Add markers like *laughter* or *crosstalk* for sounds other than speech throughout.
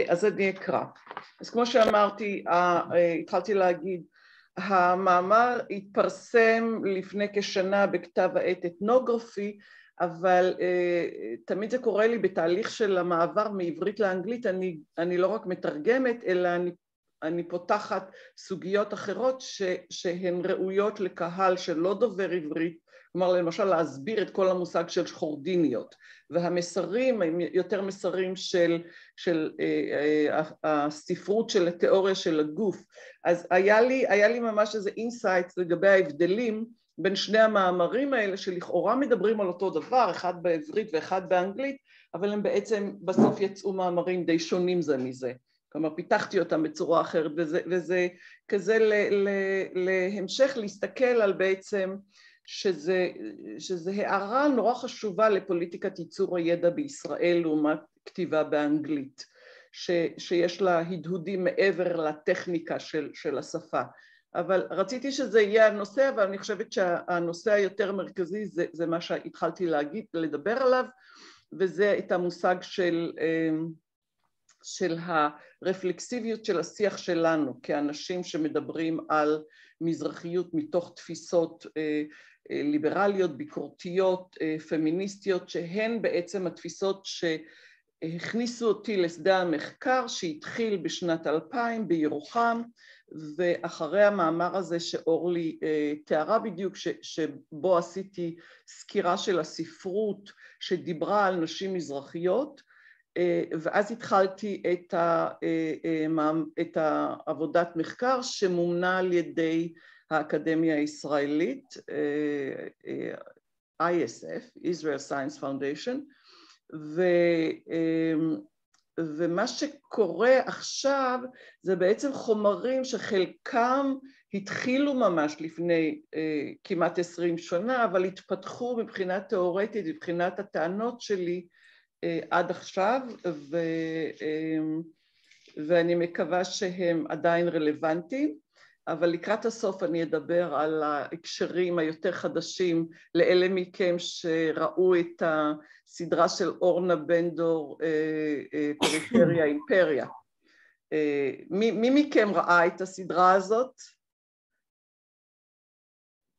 אוקיי, אז אני אקרא. אז כמו שאמרתי, התחלתי להגיד, המאמר התפרסם לפני כשנה בכתב העת אתנוגרפי, אבל uh, תמיד זה קורה לי בתהליך של המעבר מעברית לאנגלית, אני, אני לא רק מתרגמת, אלא אני, אני פותחת סוגיות אחרות ש, שהן ראויות לקהל שלא דובר עברית כלומר למשל להסביר את כל המושג של חורדיניות והמסרים הם יותר מסרים של, של אה, אה, הספרות של התיאוריה של הגוף. אז היה לי, היה לי ממש איזה insights לגבי ההבדלים בין שני המאמרים האלה שלכאורה מדברים על אותו דבר אחד בעברית ואחד באנגלית אבל הם בעצם בסוף יצאו מאמרים די שונים זה מזה. כלומר פיתחתי אותם בצורה אחרת וזה, וזה כזה ל, ל, להמשך להסתכל על בעצם שזה, שזה הערה נורא חשובה לפוליטיקת ייצור הידע בישראל לעומת כתיבה באנגלית, ש, שיש לה הדהודים מעבר לטכניקה של, של השפה. אבל רציתי שזה יהיה הנושא, אבל אני חושבת שהנושא היותר מרכזי זה, זה מה שהתחלתי להגיד, לדבר עליו, וזה את המושג של, של הרפלקסיביות של השיח שלנו כאנשים שמדברים על מזרחיות מתוך תפיסות ליברליות, ביקורתיות, אה, פמיניסטיות, שהן בעצם התפיסות שהכניסו אותי לשדה המחקר שהתחיל בשנת 2000 בירוחם ואחרי המאמר הזה שאורלי אה, תיארה בדיוק, שבו עשיתי סקירה של הספרות שדיברה על נשים מזרחיות אה, ואז התחלתי את, ה, את העבודת מחקר שמומנה על ידי האקדמיה הישראלית, ISF, Israel Science Foundation, ו, ומה שקורה עכשיו זה בעצם חומרים שחלקם התחילו ממש לפני uh, כמעט עשרים שנה, אבל התפתחו מבחינה תיאורטית, מבחינת הטענות שלי עד עכשיו, ו, uh, ואני מקווה שהם עדיין רלוונטיים. אבל לקראת הסוף אני אדבר על ההקשרים היותר חדשים לאלה מכם שראו את הסדרה של אורנה בנדור, אה, אה, פריפריה אימפריה. אה, מי, מי מכם ראה את הסדרה הזאת?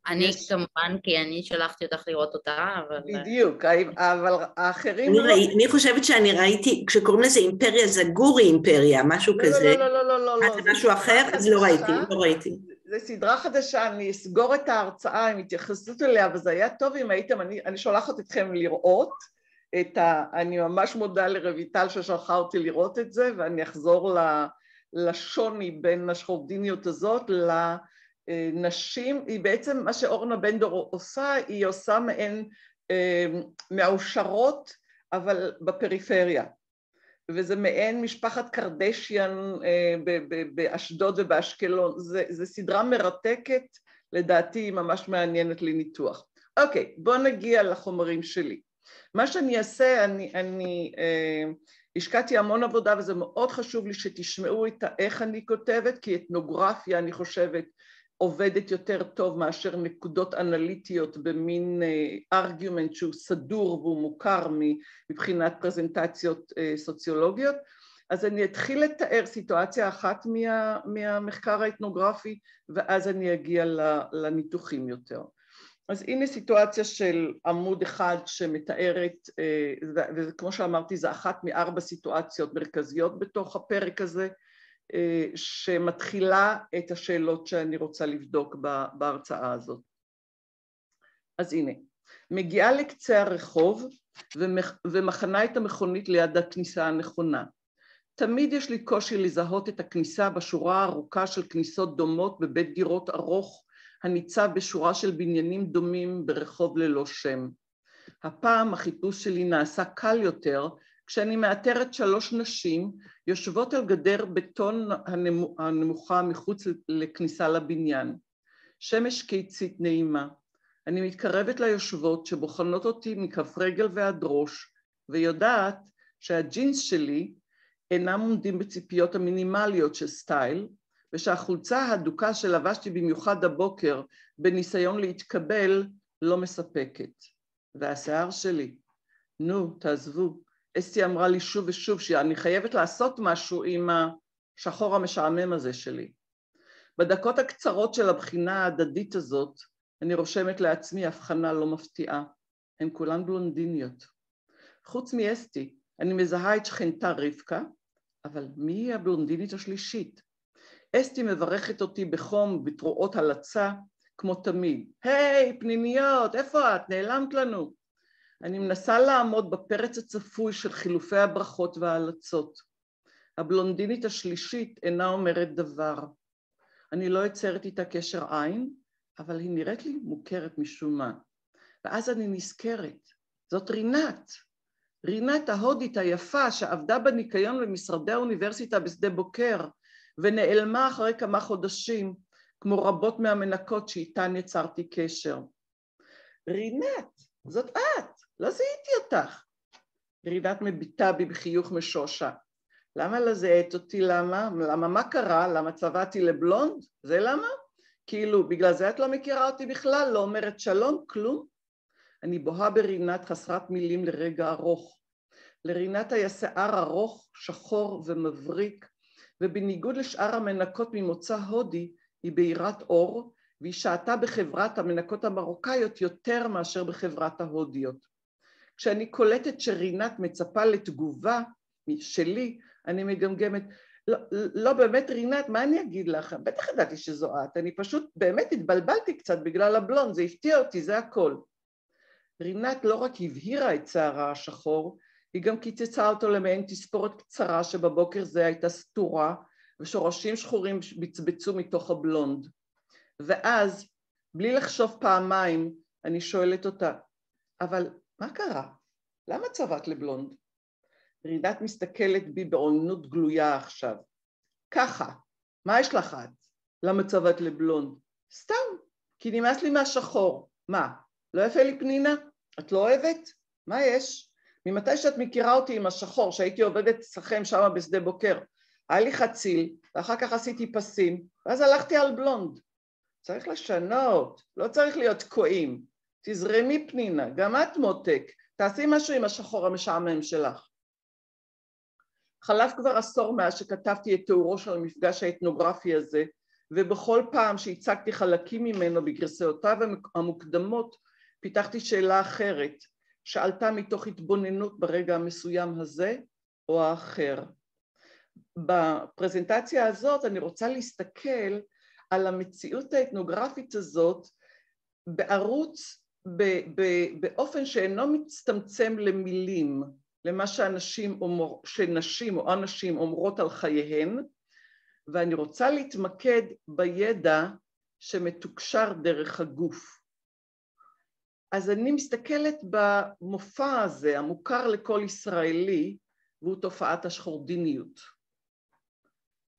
אני יש... כמובן, כי אני שלחתי אותך לראות אותה, אבל... בדיוק, אבל האחרים... אני, לא... ראי, אני חושבת שאני ראיתי, כשקוראים לזה אימפריה זה גורי אימפריה, משהו לא, כזה. לא, לא, לא, לא, לא. זה משהו אחר? אז לא ראיתי, לא ראיתי. זו סדרה חדשה, אני אסגור את ההרצאה עם התייחסות אליה, וזה היה טוב אם הייתם, אני, אני שולחת אתכם לראות את ה... אני ממש מודה לרויטל ששלחה אותי לראות את זה, ואני אחזור לשוני בין השחורדיניות הזאת ל... נשים, היא בעצם מה שאורנה בנדור עושה, היא עושה מעין אה, מעושרות אבל בפריפריה וזה מעין משפחת קרדשיאן אה, באשדוד ובאשקלון, זו סדרה מרתקת, לדעתי היא ממש מעניינת לניתוח. אוקיי, בואו נגיע לחומרים שלי. מה שאני אעשה, אני, אני אה, השקעתי המון עבודה וזה מאוד חשוב לי שתשמעו את איך אני כותבת, כי אתנוגרפיה אני חושבת עובדת יותר טוב מאשר נקודות אנליטיות במין ארגומנט שהוא סדור והוא מוכר מבחינת פרזנטציות סוציולוגיות. אז אני אתחיל לתאר סיטואציה אחת מה, מהמחקר האתנוגרפי ואז אני אגיע לניתוחים יותר. אז הנה סיטואציה של עמוד אחד שמתארת, וכמו שאמרתי זה אחת מארבע סיטואציות מרכזיות בתוך הפרק הזה, שמתחילה את השאלות שאני רוצה לבדוק בהרצאה הזאת. אז הנה, מגיעה לקצה הרחוב ומחנה את המכונית ליד הכניסה הנכונה. תמיד יש לי קושי לזהות את הכניסה בשורה הארוכה של כניסות דומות בבית דירות ארוך הניצב בשורה של בניינים דומים ברחוב ללא שם. הפעם החיפוש שלי נעשה קל יותר כשאני מאתרת שלוש נשים יושבות על גדר בטון הנמוכה מחוץ לכניסה לבניין. שמש קיצית נעימה. אני מתקרבת ליושבות שבוחנות אותי מכף רגל ועד ראש ויודעת שהג'ינס שלי אינם עומדים בציפיות המינימליות של סטייל ושהחולצה ההדוקה שלבשתי במיוחד הבוקר בניסיון להתקבל לא מספקת. והשיער שלי, נו, תעזבו, אסתי אמרה לי שוב ושוב שאני חייבת לעשות משהו עם השחור המשעמם הזה שלי. בדקות הקצרות של הבחינה ההדדית הזאת, אני רושמת לעצמי הבחנה לא מפתיעה. הן כולן בלונדיניות. חוץ מאסתי, אני מזהה את שכנתה רבקה, אבל מי היא הבלונדינית השלישית? אסתי מברכת אותי בחום בתרועות הלצה, כמו תמיד. היי, hey, פנימיות, איפה את? נעלמת לנו. אני מנסה לעמוד בפרץ הצפוי של חילופי הברכות וההלצות. הבלונדינית השלישית אינה אומרת דבר. אני לא יוצרת איתה קשר עין, אבל היא נראית לי מוכרת משום מה. ואז אני נזכרת, זאת רינת. רינת ההודית היפה שעבדה בניקיון במשרדי האוניברסיטה בשדה בוקר ונעלמה אחרי כמה חודשים, כמו רבות מהמנקות שאיתן יצרתי קשר. רינת, זאת את, לא זיהיתי אותך. רינת מביטה בי בחיוך משושע. למה זיהית אותי? למה? למה מה קרה? למה צבעתי לבלונד? זה למה? כאילו, בגלל זה את לא מכירה אותי בכלל? לא אומרת שלום? כלום? אני בוהה ברינת חסרת מילים לרגע ארוך. לרינת היה שיער ארוך, שחור ומבריק, ובניגוד לשאר המנקות ממוצא הודי, היא בהירת אור, והיא שהתה בחברת המנקות המרוקאיות יותר מאשר בחברת ההודיות. כשאני קולטת שרינת מצפה לתגובה שלי, אני מגמגמת, לא, לא באמת רינת, מה אני אגיד לך? בטח ידעתי שזו את, אני פשוט באמת התבלבלתי קצת בגלל הבלונד, זה הפתיע אותי, זה הכל. רינת לא רק הבהירה את שערה השחור, היא גם קיצצה אותו למעין תספורת קצרה שבבוקר זה הייתה סתורה ושורשים שחורים בצבצו מתוך הבלונד. ואז, בלי לחשוב פעמיים, אני שואלת אותה, אבל מה קרה? למה צבעת לבלונד? רינת מסתכלת בי בעוינות גלויה עכשיו. ככה, מה יש לך את? למה צבעת לבלונד? סתם, כי נמאס לי מהשחור. מה, לא יפה לי פנינה? את לא אוהבת? מה יש? ממתי שאת מכירה אותי עם השחור, שהייתי עובדת אצלכם שם בשדה בוקר, היה לי חציל, ואחר כך עשיתי פסים, ואז הלכתי על בלונד. צריך לשנות, לא צריך להיות תקועים. תזרמי פנינה, גם את מותק, תעשי משהו עם השחור המשעמם שלך. חלף כבר עשור מאז שכתבתי את תיאורו של המפגש האתנוגרפי הזה, ובכל פעם שהצגתי חלקים ממנו בגרסאותיו המוקדמות, פיתחתי שאלה אחרת, שעלתה מתוך התבוננות ברגע המסוים הזה או האחר. בפרזנטציה הזאת אני רוצה להסתכל על המציאות האתנוגרפית הזאת בערוץ, באופן שאינו מצטמצם למילים, למה שאנשים אומר, שנשים או אנשים אומרות על חייהן, ואני רוצה להתמקד בידע שמתוקשר דרך הגוף. אז אני מסתכלת במופע הזה, המוכר לכל ישראלי, והוא תופעת השחורדיניות.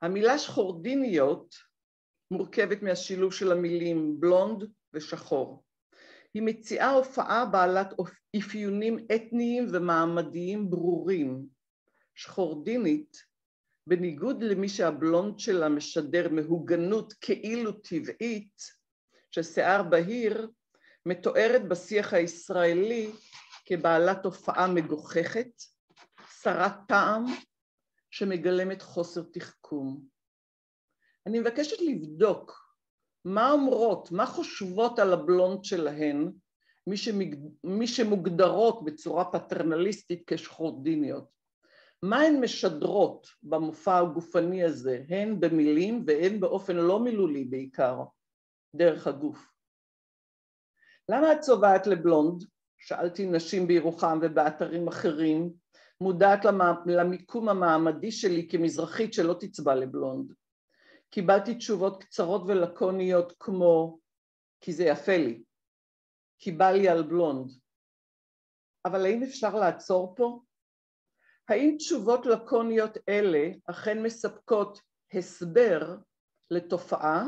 המילה שחורדיניות מורכבת מהשילוב של המילים בלונד ושחור. היא מציעה הופעה בעלת אפיונים אתניים ומעמדיים ברורים. שחורדינית, בניגוד למי שהבלונד שלה משדר מהוגנות כאילו טבעית, ששיער בהיר, מתוארת בשיח הישראלי כבעלת תופעה מגוחכת, שרת טעם, שמגלמת חוסר תחכום. אני מבקשת לבדוק מה אומרות, מה חושבות על הבלונד שלהן, מי, שמג... מי שמוגדרות בצורה פטרנליסטית כשחורדיניות. מה הן משדרות במופע הגופני הזה, הן במילים והן באופן לא מילולי בעיקר, דרך הגוף. למה את צובעת לבלונד? שאלתי נשים בירוחם ובאתרים אחרים, מודעת למיקום המעמדי שלי כמזרחית שלא תצבע לבלונד. קיבלתי תשובות קצרות ולקוניות כמו כי זה יפה לי, כי בא לי על בלונד. אבל האם אפשר לעצור פה? האם תשובות לקוניות אלה אכן מספקות הסבר לתופעה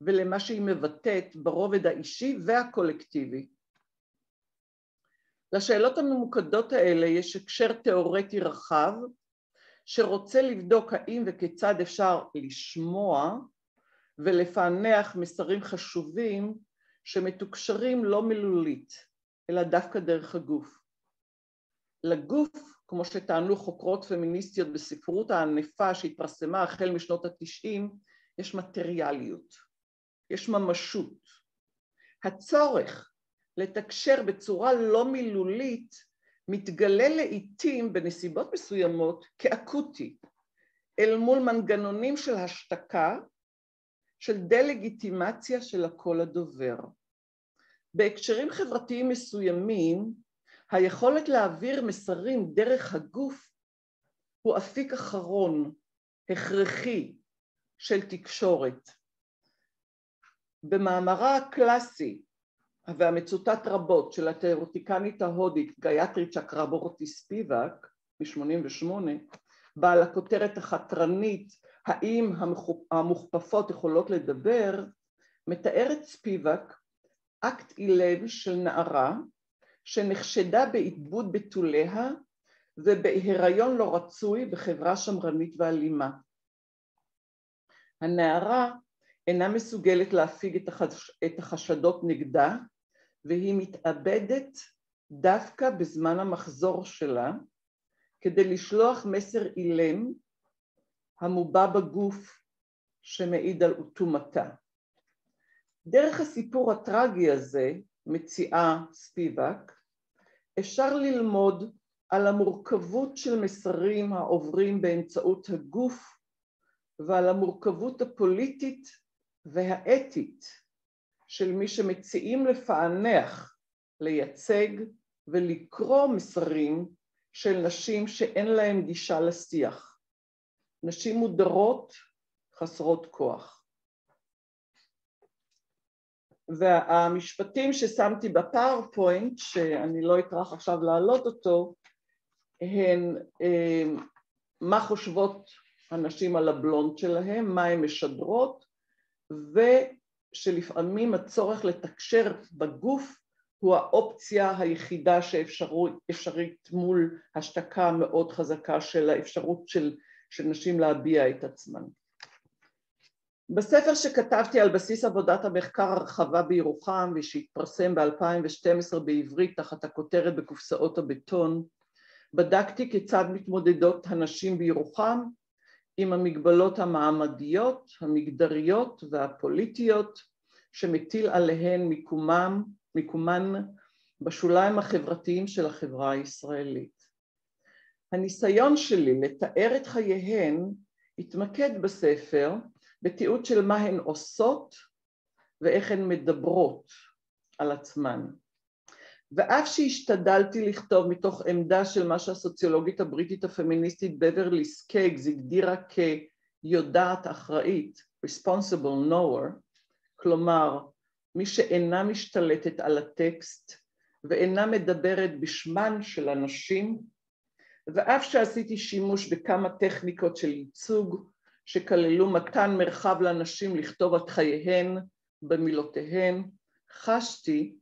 ולמה שהיא מבטאת ברובד האישי והקולקטיבי. לשאלות הממוקדות האלה יש הקשר תיאורטי רחב שרוצה לבדוק האם וכיצד אפשר לשמוע ולפענח מסרים חשובים שמתוקשרים לא מילולית אלא דווקא דרך הגוף. לגוף כמו שטענו חוקרות פמיניסטיות בספרות הענפה שהתפרסמה החל משנות התשעים, יש מטריאליות, יש ממשות. הצורך לתקשר בצורה לא מילולית מתגלה לעיתים בנסיבות מסוימות כאקוטי אל מול מנגנונים של השתקה, של דה-לגיטימציה של הקול הדובר. בהקשרים חברתיים מסוימים, היכולת להעביר מסרים דרך הגוף הוא אפיק אחרון, הכרחי, של תקשורת. במאמרה הקלאסי והמצוטט רבות של התיאורטיקנית ההודית גייטרי צ'קרבורטי ספיבק מ-88, בעל הכותרת החתרנית האם המוכפפות יכולות לדבר, מתארת ספיבק אקט אילם של נערה שנחשדה בעיבוד בתוליה ובהיריון לא רצוי בחברה שמרנית ואלימה. הנערה אינה מסוגלת להפיג את החשדות נגדה והיא מתאבדת דווקא בזמן המחזור שלה כדי לשלוח מסר אילם המובע בגוף שמעיד על אוטומתה. דרך הסיפור הטרגי הזה, מציעה ספיבק, אפשר ללמוד על המורכבות של מסרים העוברים באמצעות הגוף ועל המורכבות הפוליטית והאתית של מי שמציעים לפענח, לייצג ולקרוא מסרים של נשים שאין להן גישה לשיח. נשים מודרות, חסרות כוח. והמשפטים ששמתי בפאורפוינט, שאני לא אטרח עכשיו להעלות אותו, הן אה, מה חושבות הנשים על הבלונד שלהן, מה הן משדרות, ושלפעמים הצורך לתקשר בגוף הוא האופציה היחידה שאפשרית מול השתקה מאוד חזקה של האפשרות של, של נשים להביע את עצמן. בספר שכתבתי על בסיס עבודת המחקר הרחבה בירוחם ושהתפרסם ב-2012 בעברית תחת הכותרת בקופסאות הבטון, בדקתי כיצד מתמודדות הנשים בירוחם עם המגבלות המעמדיות, המגדריות והפוליטיות שמטיל עליהן מיקומם, מיקומן בשוליים החברתיים של החברה הישראלית. הניסיון שלי לתאר את חייהן התמקד בספר בתיעוד של מה הן עושות ואיך הן מדברות על עצמן. ואף שהשתדלתי לכתוב מתוך עמדה של מה שהסוציולוגית הבריטית הפמיניסטית בברלי סקייגס הגדירה כיודעת אחראית, responsible knower, כלומר מי שאינה משתלטת על הטקסט ואינה מדברת בשמן של אנשים, ואף שעשיתי שימוש בכמה טכניקות של ייצוג שכללו מתן מרחב לנשים לכתוב את חייהן במילותיהן, חשתי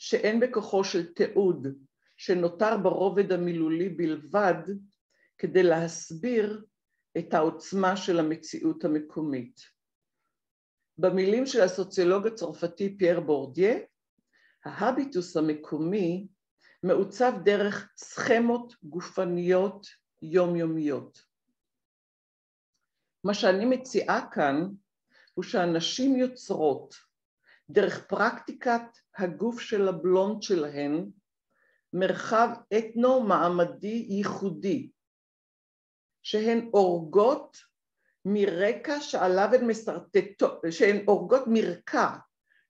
שאין בכוחו של תיעוד שנותר ברובד המילולי בלבד כדי להסביר את העוצמה של המציאות המקומית. במילים של הסוציולוג הצרפתי פייר בורדיה, ההביטוס המקומי מעוצב דרך סכמות גופניות יומיומיות. מה שאני מציעה כאן הוא שאנשים יוצרות דרך פרקטיקת הגוף של הבלונד שלהן מרחב אתנו-מעמדי ייחודי, שהן אורגות מרקע שעליו הן מסרטטות, שהן אורגות מרקע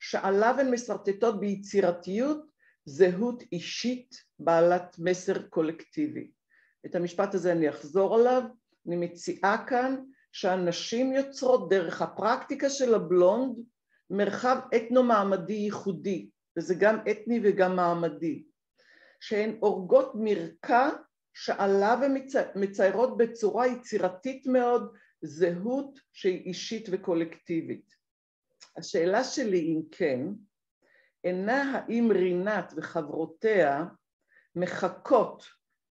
שעליו הן מסרטטות ביצירתיות זהות אישית בעלת מסר קולקטיבי. את המשפט הזה אני אחזור עליו, אני מציעה כאן שהנשים יוצרות דרך הפרקטיקה של הבלונד מרחב אתנו-מעמדי ייחודי, וזה גם אתני וגם מעמדי, שהן הורגות מרקע שעליו הן מציירות בצורה יצירתית מאוד זהות שהיא אישית וקולקטיבית. השאלה שלי אם כן, אינה האם רינת וחברותיה מחקות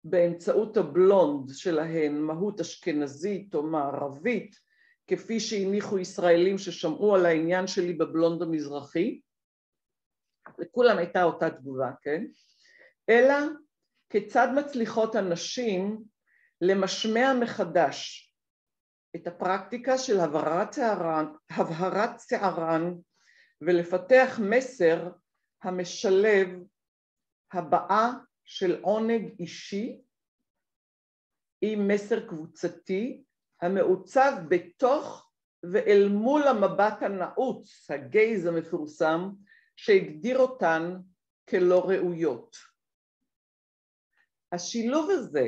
באמצעות הבלונד שלהן מהות אשכנזית או מערבית כפי שהניחו ישראלים ששמעו על העניין שלי בבלונד המזרחי, לכולם הייתה אותה תגובה, כן? אלא כיצד מצליחות הנשים למשמע מחדש את הפרקטיקה של הבהרת שערן, הבהרת שערן ולפתח מסר המשלב הבעה של עונג אישי עם מסר קבוצתי המעוצב בתוך ואל מול המבט הנעוץ, הגייז המפורסם, שהגדיר אותן כלא ראויות. השילוב הזה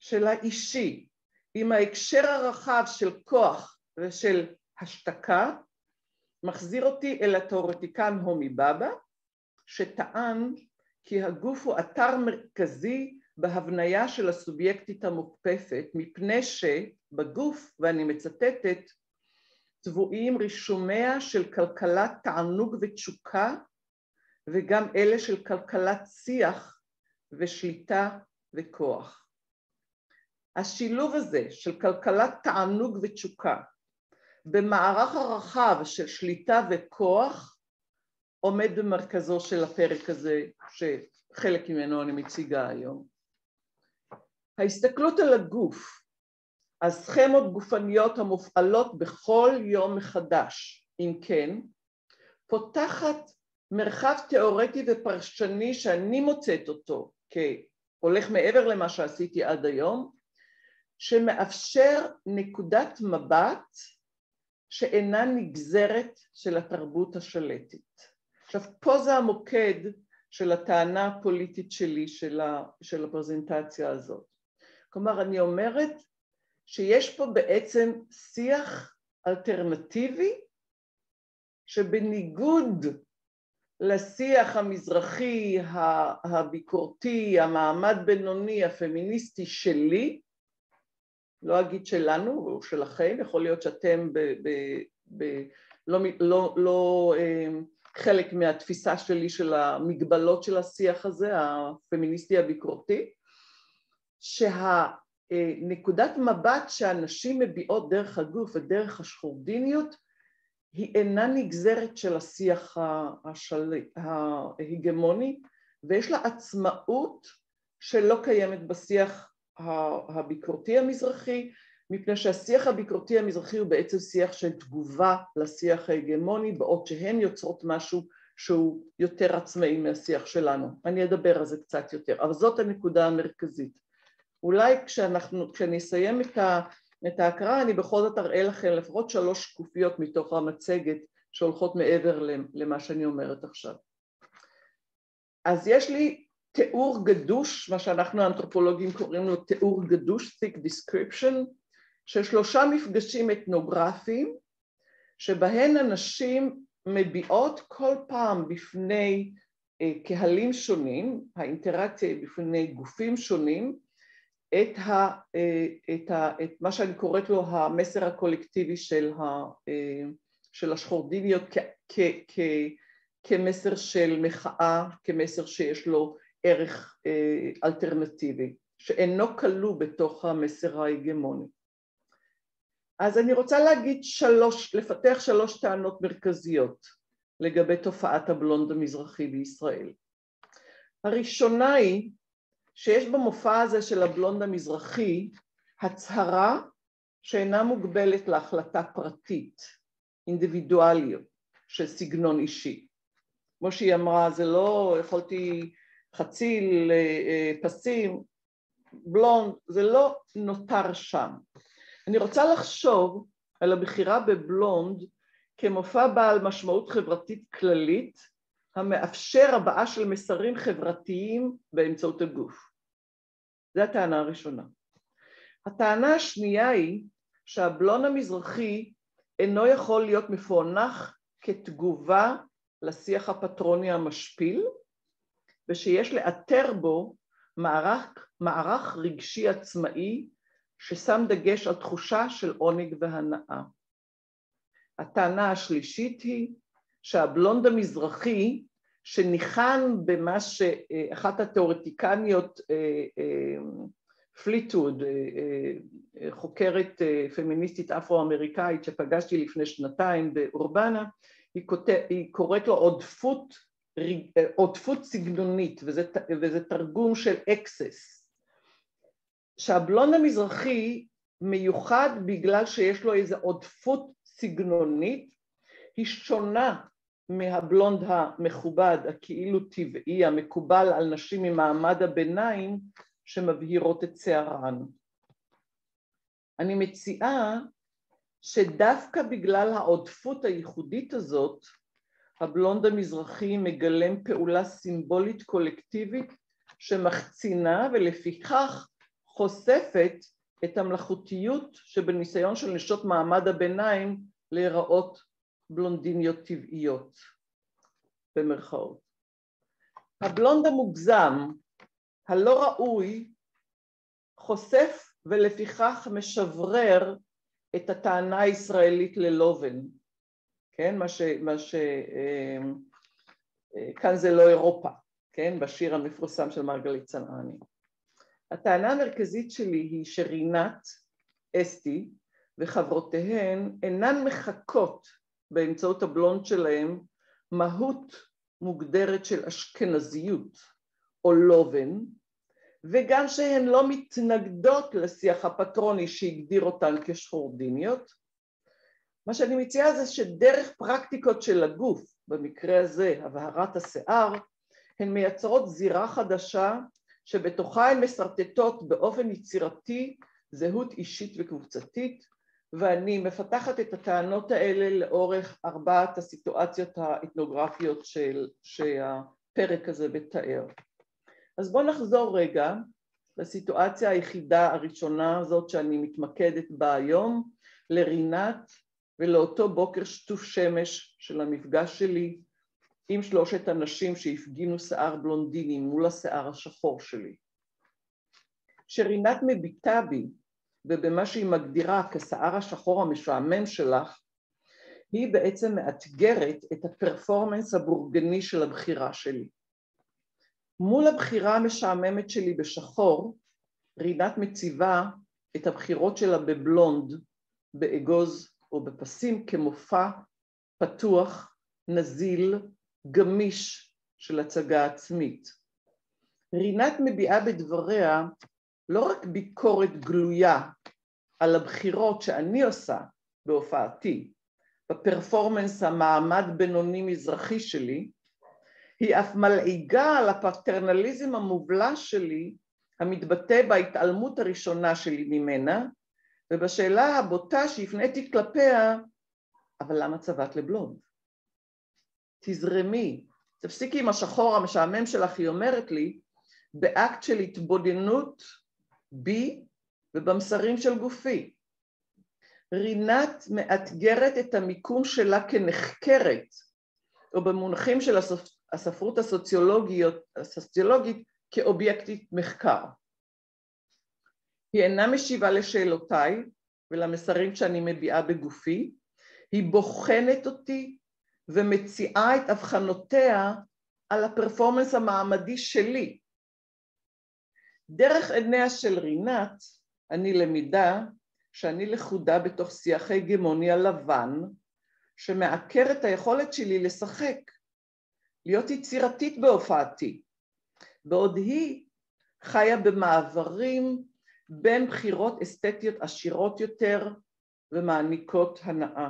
של האישי עם ההקשר הרחב של כוח ושל השתקה מחזיר אותי אל התאורטיקן הומי בבא שטען כי הגוף הוא אתר מרכזי בהבניה של הסובייקטית המוקפפת מפני שבגוף, ואני מצטטת, טבועים רישומיה של כלכלת תענוג ותשוקה וגם אלה של כלכלת שיח ושליטה וכוח. השילוב הזה של כלכלת תענוג ותשוקה במערך הרחב של שליטה וכוח עומד במרכזו של הפרק הזה שחלק ממנו אני מציגה היום. ההסתכלות על הגוף, הסכמות גופניות המופעלות בכל יום מחדש, אם כן, פותחת מרחב תיאורטי ופרשני שאני מוצאת אותו כהולך מעבר למה שעשיתי עד היום, שמאפשר נקודת מבט שאינה נגזרת של התרבות השלטת. עכשיו פה זה המוקד של הטענה הפוליטית שלי של, של הפרזנטציה הזאת. כלומר אני אומרת שיש פה בעצם שיח אלטרנטיבי שבניגוד לשיח המזרחי, הביקורתי, המעמד בינוני, הפמיניסטי שלי, לא אגיד שלנו או שלכם, יכול להיות שאתם ב, ב, ב, לא, לא, לא אה, חלק מהתפיסה שלי של המגבלות של השיח הזה, הפמיניסטי הביקורתי, שהנקודת מבט שהנשים מביעות דרך הגוף ודרך השחורדיניות היא אינה נגזרת של השיח השל... ההגמוני ויש לה עצמאות שלא קיימת בשיח הביקורתי המזרחי מפני שהשיח הביקורתי המזרחי הוא בעצם שיח של תגובה לשיח ההגמוני בעוד שהן יוצרות משהו שהוא יותר עצמאי מהשיח שלנו. אני אדבר על זה קצת יותר, אבל זאת הנקודה המרכזית. אולי כשאנחנו, כשאני אסיים את, ה, את ההקראה אני בכל זאת אראה לכם לפחות שלוש שקופיות מתוך המצגת שהולכות מעבר למה שאני אומרת עכשיו. אז יש לי תיאור גדוש, מה שאנחנו האנתרופולוגים קוראים לו תיאור גדוש, thick description, של שלושה מפגשים אתנוגרפיים שבהן הנשים מביעות כל פעם בפני אה, קהלים שונים, האינטראקציה היא בפני גופים שונים, את, ה, אה, את, ה, את מה שאני קוראת לו המסר הקולקטיבי של, ה, אה, של השחורדיניות כ, כ, כ, כמסר של מחאה, כמסר שיש לו ערך אלטרנטיבי, שאינו כלוא בתוך המסר ההגמוני. אז אני רוצה להגיד שלוש, לפתח שלוש טענות מרכזיות לגבי תופעת הבלונד המזרחי בישראל. הראשונה היא שיש במופע הזה של הבלונד המזרחי הצהרה שאינה מוגבלת להחלטה פרטית, אינדיבידואליות, של סגנון אישי. כמו שהיא אמרה, זה לא יכולתי חציל, אה, פסים, בלונד, זה לא נותר שם. אני רוצה לחשוב על הבחירה בבלונד כמופע בעל משמעות חברתית כללית המאפשר הבעה של מסרים חברתיים באמצעות הגוף. זו הטענה הראשונה. הטענה השנייה היא שהבלון המזרחי אינו יכול להיות מפוענח כתגובה לשיח הפטרוני המשפיל ושיש לאתר בו מערך, מערך רגשי עצמאי ששם דגש על תחושה של עונג והנאה. הטענה השלישית היא שהבלונד המזרחי שניחן במה שאחת התיאורטיקניות אה, אה, פליטווד, אה, חוקרת פמיניסטית אפרו-אמריקאית שפגשתי לפני שנתיים באורבנה, היא, כות... היא קוראת לו עודפות עודפות סגנונית, וזה, וזה תרגום של excess, שהבלונד המזרחי מיוחד בגלל שיש לו איזו עודפות סגנונית, היא שונה מהבלונד המכובד, הכאילו טבעי, המקובל על נשים ממעמד הביניים שמבהירות את שערן. אני מציעה שדווקא בגלל העודפות הייחודית הזאת, הבלונד המזרחי מגלם פעולה סימבולית קולקטיבית שמחצינה ולפיכך חושפת את המלאכותיות שבניסיון של נשות מעמד הביניים להיראות בלונדיניות טבעיות, במרכאות. הבלונד המוגזם, הלא ראוי, חושף ולפיכך משברר את הטענה הישראלית ללובן, כן? מה ש... מה ש... אמ, אה, כאן זה לא אירופה, כן? בשיר המפורסם של מרגלית צנעני. הטענה המרכזית שלי היא שרינת, אסתי וחברותיהן אינן מחכות באמצעות הבלונד שלהם מהות מוגדרת של אשכנזיות או לובן, וגם שהן לא מתנגדות לשיח הפטרוני שהגדיר אותן כשחורדיניות. מה שאני מציעה זה שדרך פרקטיקות של הגוף, במקרה הזה הבהרת השיער, הן מייצרות זירה חדשה שבתוכה הן משרטטות באופן יצירתי זהות אישית וקבוצתית, ואני מפתחת את הטענות האלה לאורך ארבעת הסיטואציות האתנוגרפיות של, שהפרק הזה מתאר. אז בואו נחזור רגע לסיטואציה היחידה הראשונה הזאת שאני מתמקדת בה היום, לרינת ולאותו בוקר שטוף שמש של המפגש שלי עם שלושת הנשים שהפגינו שיער בלונדיני מול השיער השחור שלי. שרינת מביטה בי ובמה שהיא מגדירה כשיער השחור המשעמם שלך, היא בעצם מאתגרת את הפרפורמנס הבורגני של הבחירה שלי. מול הבחירה המשעממת שלי בשחור, רינת מציבה את הבחירות שלה בבלונד, באגוז או בפסים כמופע פתוח, נזיל, גמיש של הצגה עצמית. רינת מביעה בדבריה לא רק ביקורת גלויה על הבחירות שאני עושה בהופעתי, בפרפורמנס המעמד בינוני מזרחי שלי, היא אף מלעיגה על הפטרנליזם המובלע שלי המתבטא בהתעלמות הראשונה שלי ממנה ובשאלה הבוטה שהפניתי כלפיה, אבל למה צבעת לבלונד? תזרמי, תפסיקי עם השחור המשעמם שלך, היא אומרת לי, באקט של התבודדות בי ובמסרים של גופי. רינת מאתגרת את המיקום שלה כנחקרת, או במונחים של הספרות הסוציולוגית כאובייקטית מחקר. היא אינה משיבה לשאלותיי ולמסרים שאני מביעה בגופי, היא בוחנת אותי ומציעה את אבחנותיה על הפרפורמנס המעמדי שלי. דרך עיניה של רינת אני למידה שאני לכודה בתוך שיח הגמוניה לבן שמעקר את היכולת שלי לשחק, להיות יצירתית בהופעתי, בעוד היא חיה במעברים בין בחירות אסתטיות עשירות יותר ומעניקות הנאה.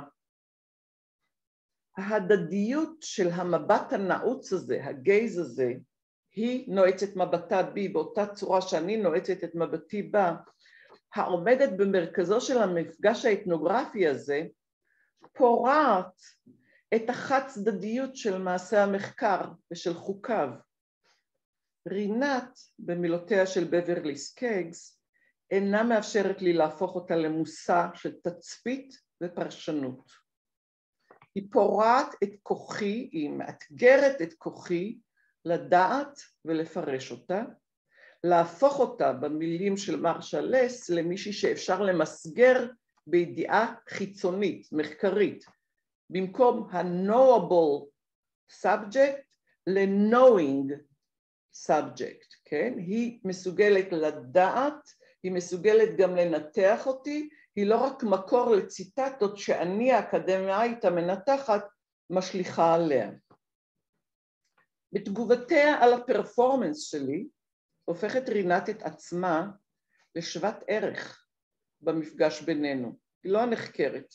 ההדדיות של המבט הנעוץ הזה, הגייז הזה, היא נועצת מבטה בי באותה צורה שאני נועצת את מבטי בה, העומדת במרכזו של המפגש האתנוגרפי הזה, פורעת את החד צדדיות של מעשה המחקר ושל חוקיו. רינת, במילותיה של בברלי סקייגס, אינה מאפשרת לי להפוך אותה למושא של תצפית ופרשנות. היא פורעת את כוחי, היא מאתגרת את כוחי לדעת ולפרש אותה, להפוך אותה במילים של מרשלס למישהי שאפשר למסגר בידיעה חיצונית, מחקרית, במקום ה-knowable subject ל-knowing subject, כן? היא מסוגלת לדעת, היא מסוגלת גם לנתח אותי, היא לא רק מקור לציטטות שאני האקדמאית המנתחת משליכה עליה. בתגובותיה על הפרפורמנס שלי, הופכת רינת את עצמה לשוות ערך במפגש בינינו. היא לא הנחקרת,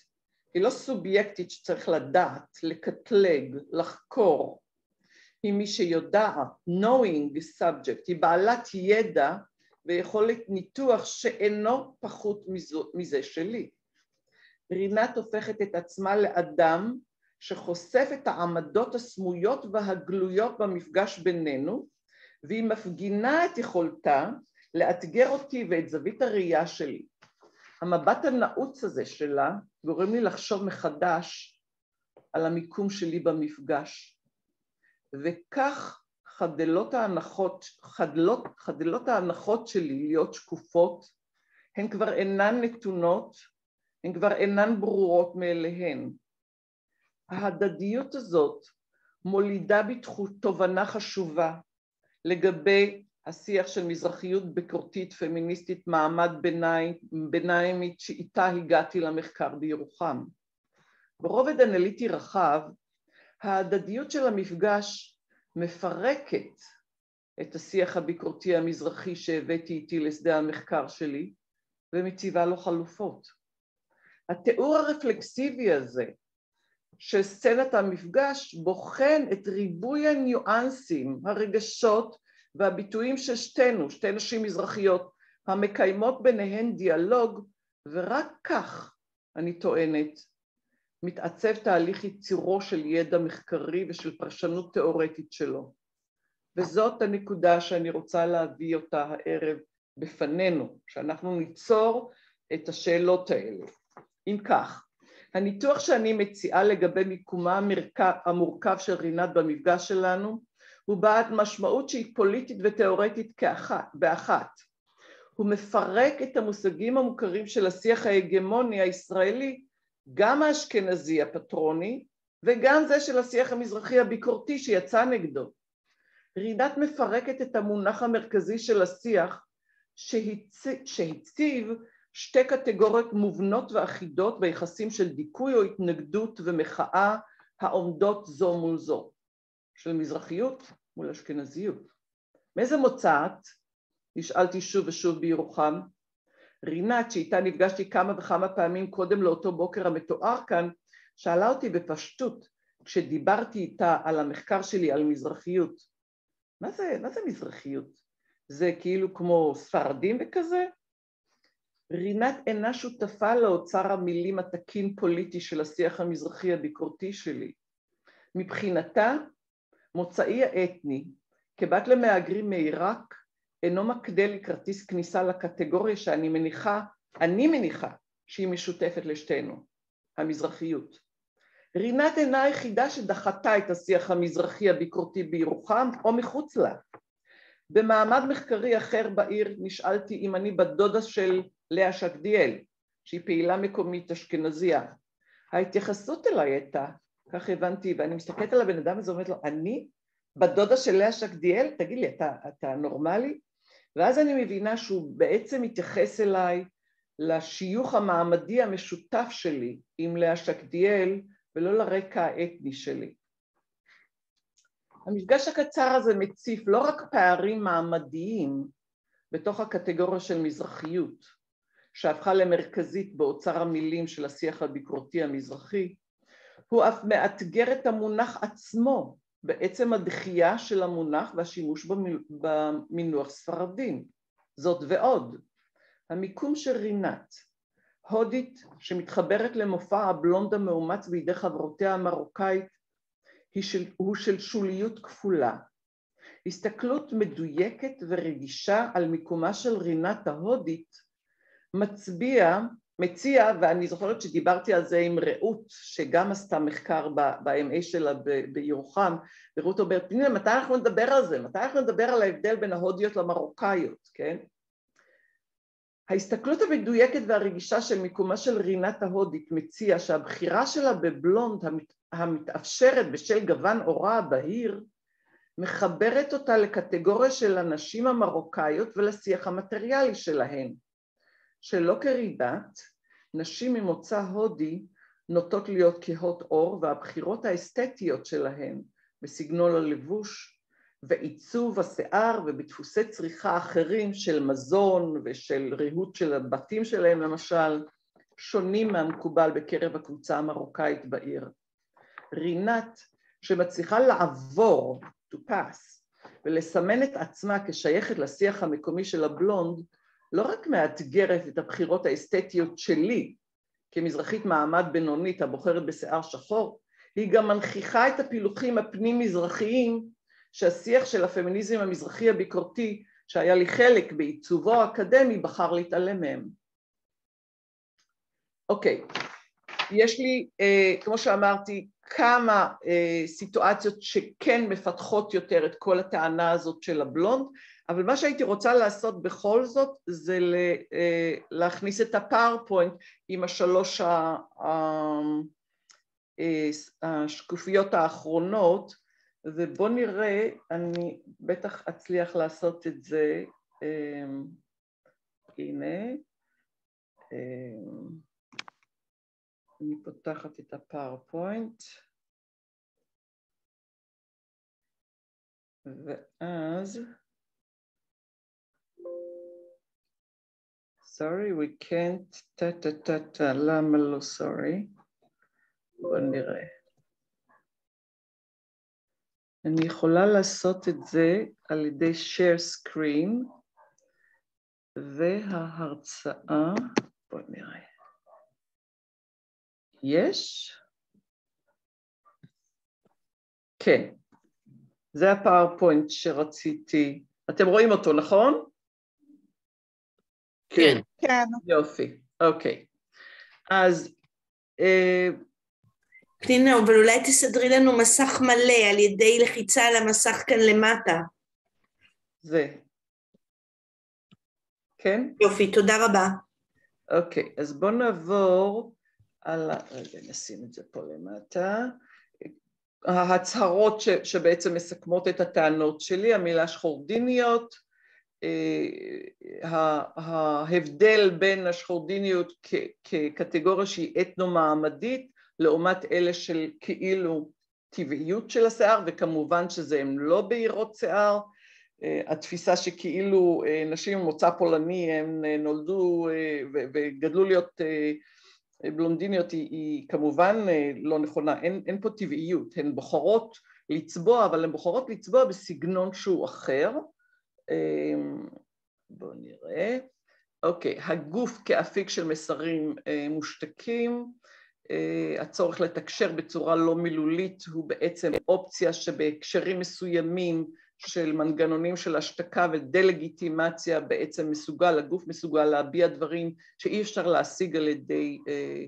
היא לא סובייקטית שצריך לדעת, לקטלג, לחקור. היא מי שיודעת, knowing subject, היא בעלת ידע ויכולת ניתוח שאינו פחות מזה שלי. רינת הופכת את עצמה לאדם שחושף את העמדות הסמויות והגלויות במפגש בינינו והיא מפגינה את יכולתה לאתגר אותי ואת זווית הראייה שלי. המבט הנעוץ הזה שלה גורם לי לחשוב מחדש על המיקום שלי במפגש וכך חדלות ההנחות, חדלות, חדלות ההנחות שלי להיות שקופות הן כבר אינן נתונות, הן כבר אינן ברורות מאליהן. ההדדיות הזאת מולידה בי תובנה חשובה לגבי השיח של מזרחיות ביקורתית פמיניסטית מעמד ביניים, ביניימית שאיתה הגעתי למחקר בירוחם. ברובד אנליטי רחב, ההדדיות של המפגש מפרקת את השיח הביקורתי המזרחי שהבאתי איתי לשדה המחקר שלי ומציבה לו חלופות. התיאור הרפלקסיבי הזה של סצנת המפגש בוחן את ריבוי הניואנסים, הרגשות והביטויים של שתינו, שתי נשים מזרחיות, המקיימות ביניהן דיאלוג, ורק כך, אני טוענת, מתעצב תהליך יצירו של ידע מחקרי ושל פרשנות תיאורטית שלו. וזאת הנקודה שאני רוצה להביא אותה הערב בפנינו, שאנחנו ניצור את השאלות האלה. אם כך, הניתוח שאני מציעה לגבי מיקומה המורכב של רינת במפגש שלנו הוא בעד משמעות שהיא פוליטית ותיאורטית כאחת, באחת. הוא מפרק את המושגים המוכרים של השיח ההגמוני הישראלי, גם האשכנזי הפטרוני וגם זה של השיח המזרחי הביקורתי שיצא נגדו. רינת מפרקת את המונח המרכזי של השיח שהציב שתי קטגוריות מובנות ואחידות ביחסים של דיכוי או התנגדות ומחאה העומדות זו מול זו, של מזרחיות מול אשכנזיות. מאיזה מוצאת? נשאלתי שוב ושוב בירוחם. רינת, שאיתה נפגשתי כמה וכמה פעמים קודם לאותו בוקר המתואר כאן, שאלה אותי בפשטות, כשדיברתי איתה על המחקר שלי על מזרחיות, מה זה, מה זה מזרחיות? זה כאילו כמו ספרדים וכזה? רינת אינה שותפה לאוצר המילים התקין פוליטי של השיח המזרחי הביקורתי שלי. מבחינתה, מוצאי האתני, כבת למהגרים מעיראק, אינו מקנה לי כרטיס כניסה לקטגוריה שאני מניחה, אני מניחה שהיא משותפת לשתינו, המזרחיות. רינת אינה היחידה שדחתה את השיח המזרחי הביקורתי בירוחם או מחוץ לה. במעמד מחקרי אחר בעיר נשאלתי אם אני בת דודה של לאה שקדיאל, שהיא פעילה מקומית אשכנזייה. ההתייחסות אליי הייתה, כך הבנתי, ואני מסתכלת על הבן אדם הזה ואומרת לו, אני בת דודה של לאה שקדיאל? תגיד לי, אתה, אתה נורמלי? ואז אני מבינה שהוא בעצם מתייחס אליי לשיוך המעמדי המשותף שלי עם לאה שקדיאל ולא לרקע האתני שלי. המפגש הקצר הזה מציף לא רק פערים מעמדיים בתוך הקטגוריה של מזרחיות, שהפכה למרכזית באוצר המילים של השיח הביקורתי המזרחי, הוא אף מאתגר את המונח עצמו בעצם הדחייה של המונח והשימוש במינוח ספרדים. זאת ועוד, המיקום של רינת, הודית שמתחברת למופע הבלונד המאומץ בידי חברותיה המרוקאית הוא של שוליות כפולה. הסתכלות מדויקת ורגישה על מיקומה של רינת ההודית מצביע, מציע, ואני זוכרת שדיברתי על זה עם רעות, שגם עשתה מחקר ב-MA שלה בירוחם, ורעות אומרת, פנינה, מתי אנחנו נדבר על זה? מתי אנחנו נדבר על ההבדל בין ההודיות למרוקאיות, כן? ההסתכלות המדויקת והרגישה של מיקומה של רינת ההודית מציע שהבחירה שלה בבלונד המת, המתאפשרת בשל גוון עורה הבהיר מחברת אותה לקטגוריה של הנשים המרוקאיות ולשיח המטריאלי שלהן. שלא כריבת, נשים ממוצא הודי נוטות להיות כהות עור והבחירות האסתטיות שלהן בסגנון הלבוש ועיצוב השיער ובדפוסי צריכה אחרים של מזון ושל ריהוט של הבתים שלהם למשל, שונים מהמקובל בקרב הקבוצה המרוקאית בעיר. רינת, שמצליחה לעבור, to pass, ולסמן את עצמה כשייכת לשיח המקומי של הבלונד, לא רק מאתגרת את הבחירות האסתטיות שלי, כמזרחית מעמד בינונית הבוחרת בשיער שחור, היא גם מנכיחה את הפילוחים הפנים-מזרחיים שהשיח של הפמיניזם המזרחי הביקורתי, שהיה לי חלק בעיצובו האקדמי, בחר להתעלם מהם. אוקיי, יש לי, אה, כמו שאמרתי, כמה אה, סיטואציות שכן מפתחות יותר את כל הטענה הזאת של הבלונד, אבל מה שהייתי רוצה לעשות בכל זאת זה אה, להכניס את הפאורפוינט עם השלוש. אה, השקופיות האחרונות, ובואו נראה, אני בטח אצליח לעשות את זה, אה, הנה, אני פותחת את הפאורפוינט, ואז, sorry, we can't, טה טה טה טה, למה לא sorry? בואו נראה. אני יכולה לעשות את זה על ידי share screen וההרצאה, בואו נראה. יש? כן, זה הפאורפוינט שרציתי. אתם רואים אותו, נכון? כן. כן. יופי, אוקיי. אז אה, פנינה, אבל אולי תסדרי לנו מסך מלא על ידי לחיצה על המסך כאן למטה. זה. כן? יופי, תודה רבה. אוקיי, אז בואו נעבור על ה... רגע, נשים את זה פה למטה. ההצהרות ש, שבעצם מסכמות את הטענות שלי, המילה שחורדיניות, אה, ההבדל בין השחורדיניות כקטגוריה שהיא אתנו-מעמדית לעומת אלה של כאילו טבעיות של השיער, וכמובן שזה הם לא בהירות שיער. אה, התפיסה שכאילו אה, נשים עם מוצא פולני הם אה, נולדו וגדלו להיות בלונדיניות היא, היא כמובן לא נכונה, אין, אין פה טבעיות, הן בוחרות לצבוע, אבל הן בוחרות לצבוע בסגנון שהוא אחר. בואו נראה. אוקיי, הגוף כאפיק של מסרים מושתקים, אה, הצורך לתקשר בצורה לא מילולית הוא בעצם אופציה שבהקשרים מסוימים של מנגנונים של השתקה ודה-לגיטימציה בעצם מסוגל, הגוף מסוגל להביע דברים שאי אפשר להשיג על ידי אה,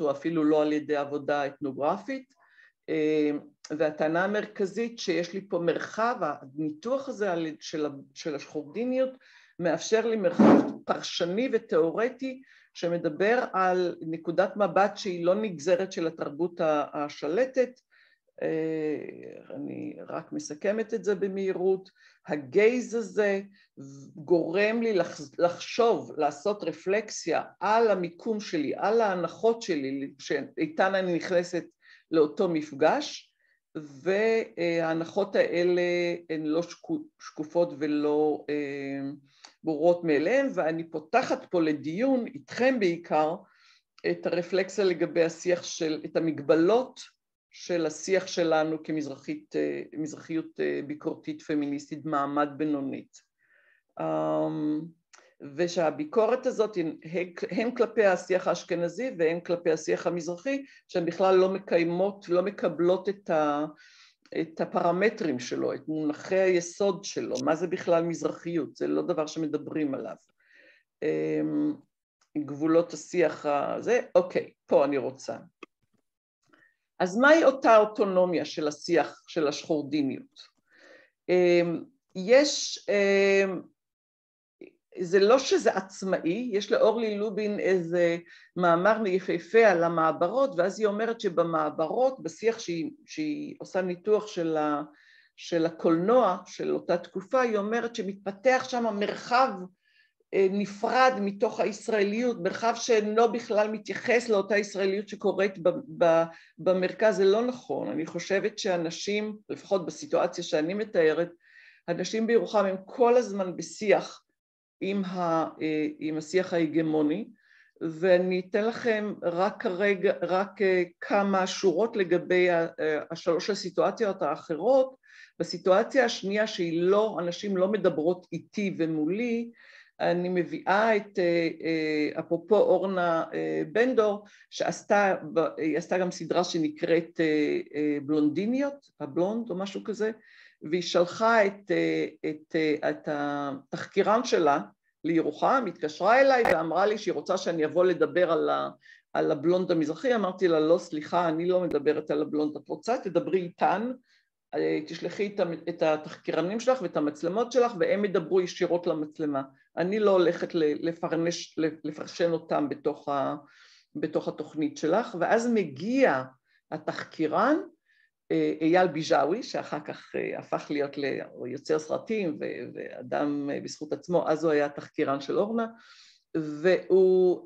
או אפילו לא על ידי עבודה אתנוגרפית אה, והטענה המרכזית שיש לי פה מרחב, הניתוח הזה של השחורדיניות מאפשר לי מרחב פרשני ותיאורטי שמדבר על נקודת מבט שהיא לא נגזרת של התרבות השלטת, אה, אני רק מסכמת את זה במהירות, הגייז הזה גורם לי לחשוב, לעשות רפלקסיה על המיקום שלי, על ההנחות שלי, שאיתן אני נכנסת לאותו מפגש, וההנחות האלה הן לא שקופות ולא אה, ברורות מאליהן, ואני פותחת פה לדיון, איתכם בעיקר, את הרפלקסיה לגבי השיח של, את המגבלות של השיח שלנו כמזרחיות אה, ביקורתית פמיניסטית מעמד בינונית. אמ, ושהביקורת הזאת הן כלפי השיח האשכנזי והן כלפי השיח המזרחי שהן בכלל לא מקיימות, לא מקבלות את, ה, את הפרמטרים שלו, את מונחי היסוד שלו, מה זה בכלל מזרחיות, זה לא דבר שמדברים עליו. אמ, גבולות השיח הזה, אוקיי, פה אני רוצה. אז מהי אותה אוטונומיה של השיח של השחורדיניות? אמ, יש אמ, זה לא שזה עצמאי, יש לאורלי לובין איזה מאמר יפהפה על המעברות, ואז היא אומרת שבמעברות, בשיח שהיא, שהיא עושה ניתוח של, ה, של הקולנוע של אותה תקופה, היא אומרת שמתפתח שם מרחב אה, נפרד מתוך הישראליות, מרחב שאינו בכלל מתייחס לאותה ישראליות שקורית במרכז, זה לא נכון. אני חושבת שאנשים, לפחות בסיטואציה שאני מתארת, אנשים בירוחם הם כל הזמן בשיח עם, ה, אה, עם השיח ההגמוני, ואני אתן לכם רק כרגע, רק אה, כמה שורות לגבי השלוש הסיטואציות האחרות. בסיטואציה השנייה שהיא לא, אנשים לא מדברות איתי ומולי, אני מביאה את, אה, אה, אפרופו אורנה אה, בנדור, שעשתה היא עשתה גם סדרה שנקראת בלונדיניות, הבלונד או משהו כזה, והיא שלחה את, את, את התחקירן שלה לירוחם, התקשרה אליי ואמרה לי שהיא רוצה שאני אבוא לדבר על, ה, על הבלונד המזרחי, אמרתי לה לא סליחה אני לא מדברת על הבלונד, את רוצה? תדברי איתן תשלחי את התחקירנים שלך ואת המצלמות שלך והם ידברו ישירות למצלמה. אני לא הולכת לפרנש, לפרשן אותם בתוך, ה, בתוך התוכנית שלך, ואז מגיע התחקירן אה, אייל ביג'אווי, שאחר כך אה, הפך להיות ליוצר סרטים ואדם אה, בזכות עצמו, אז הוא היה תחקירן של אורנה, והוא,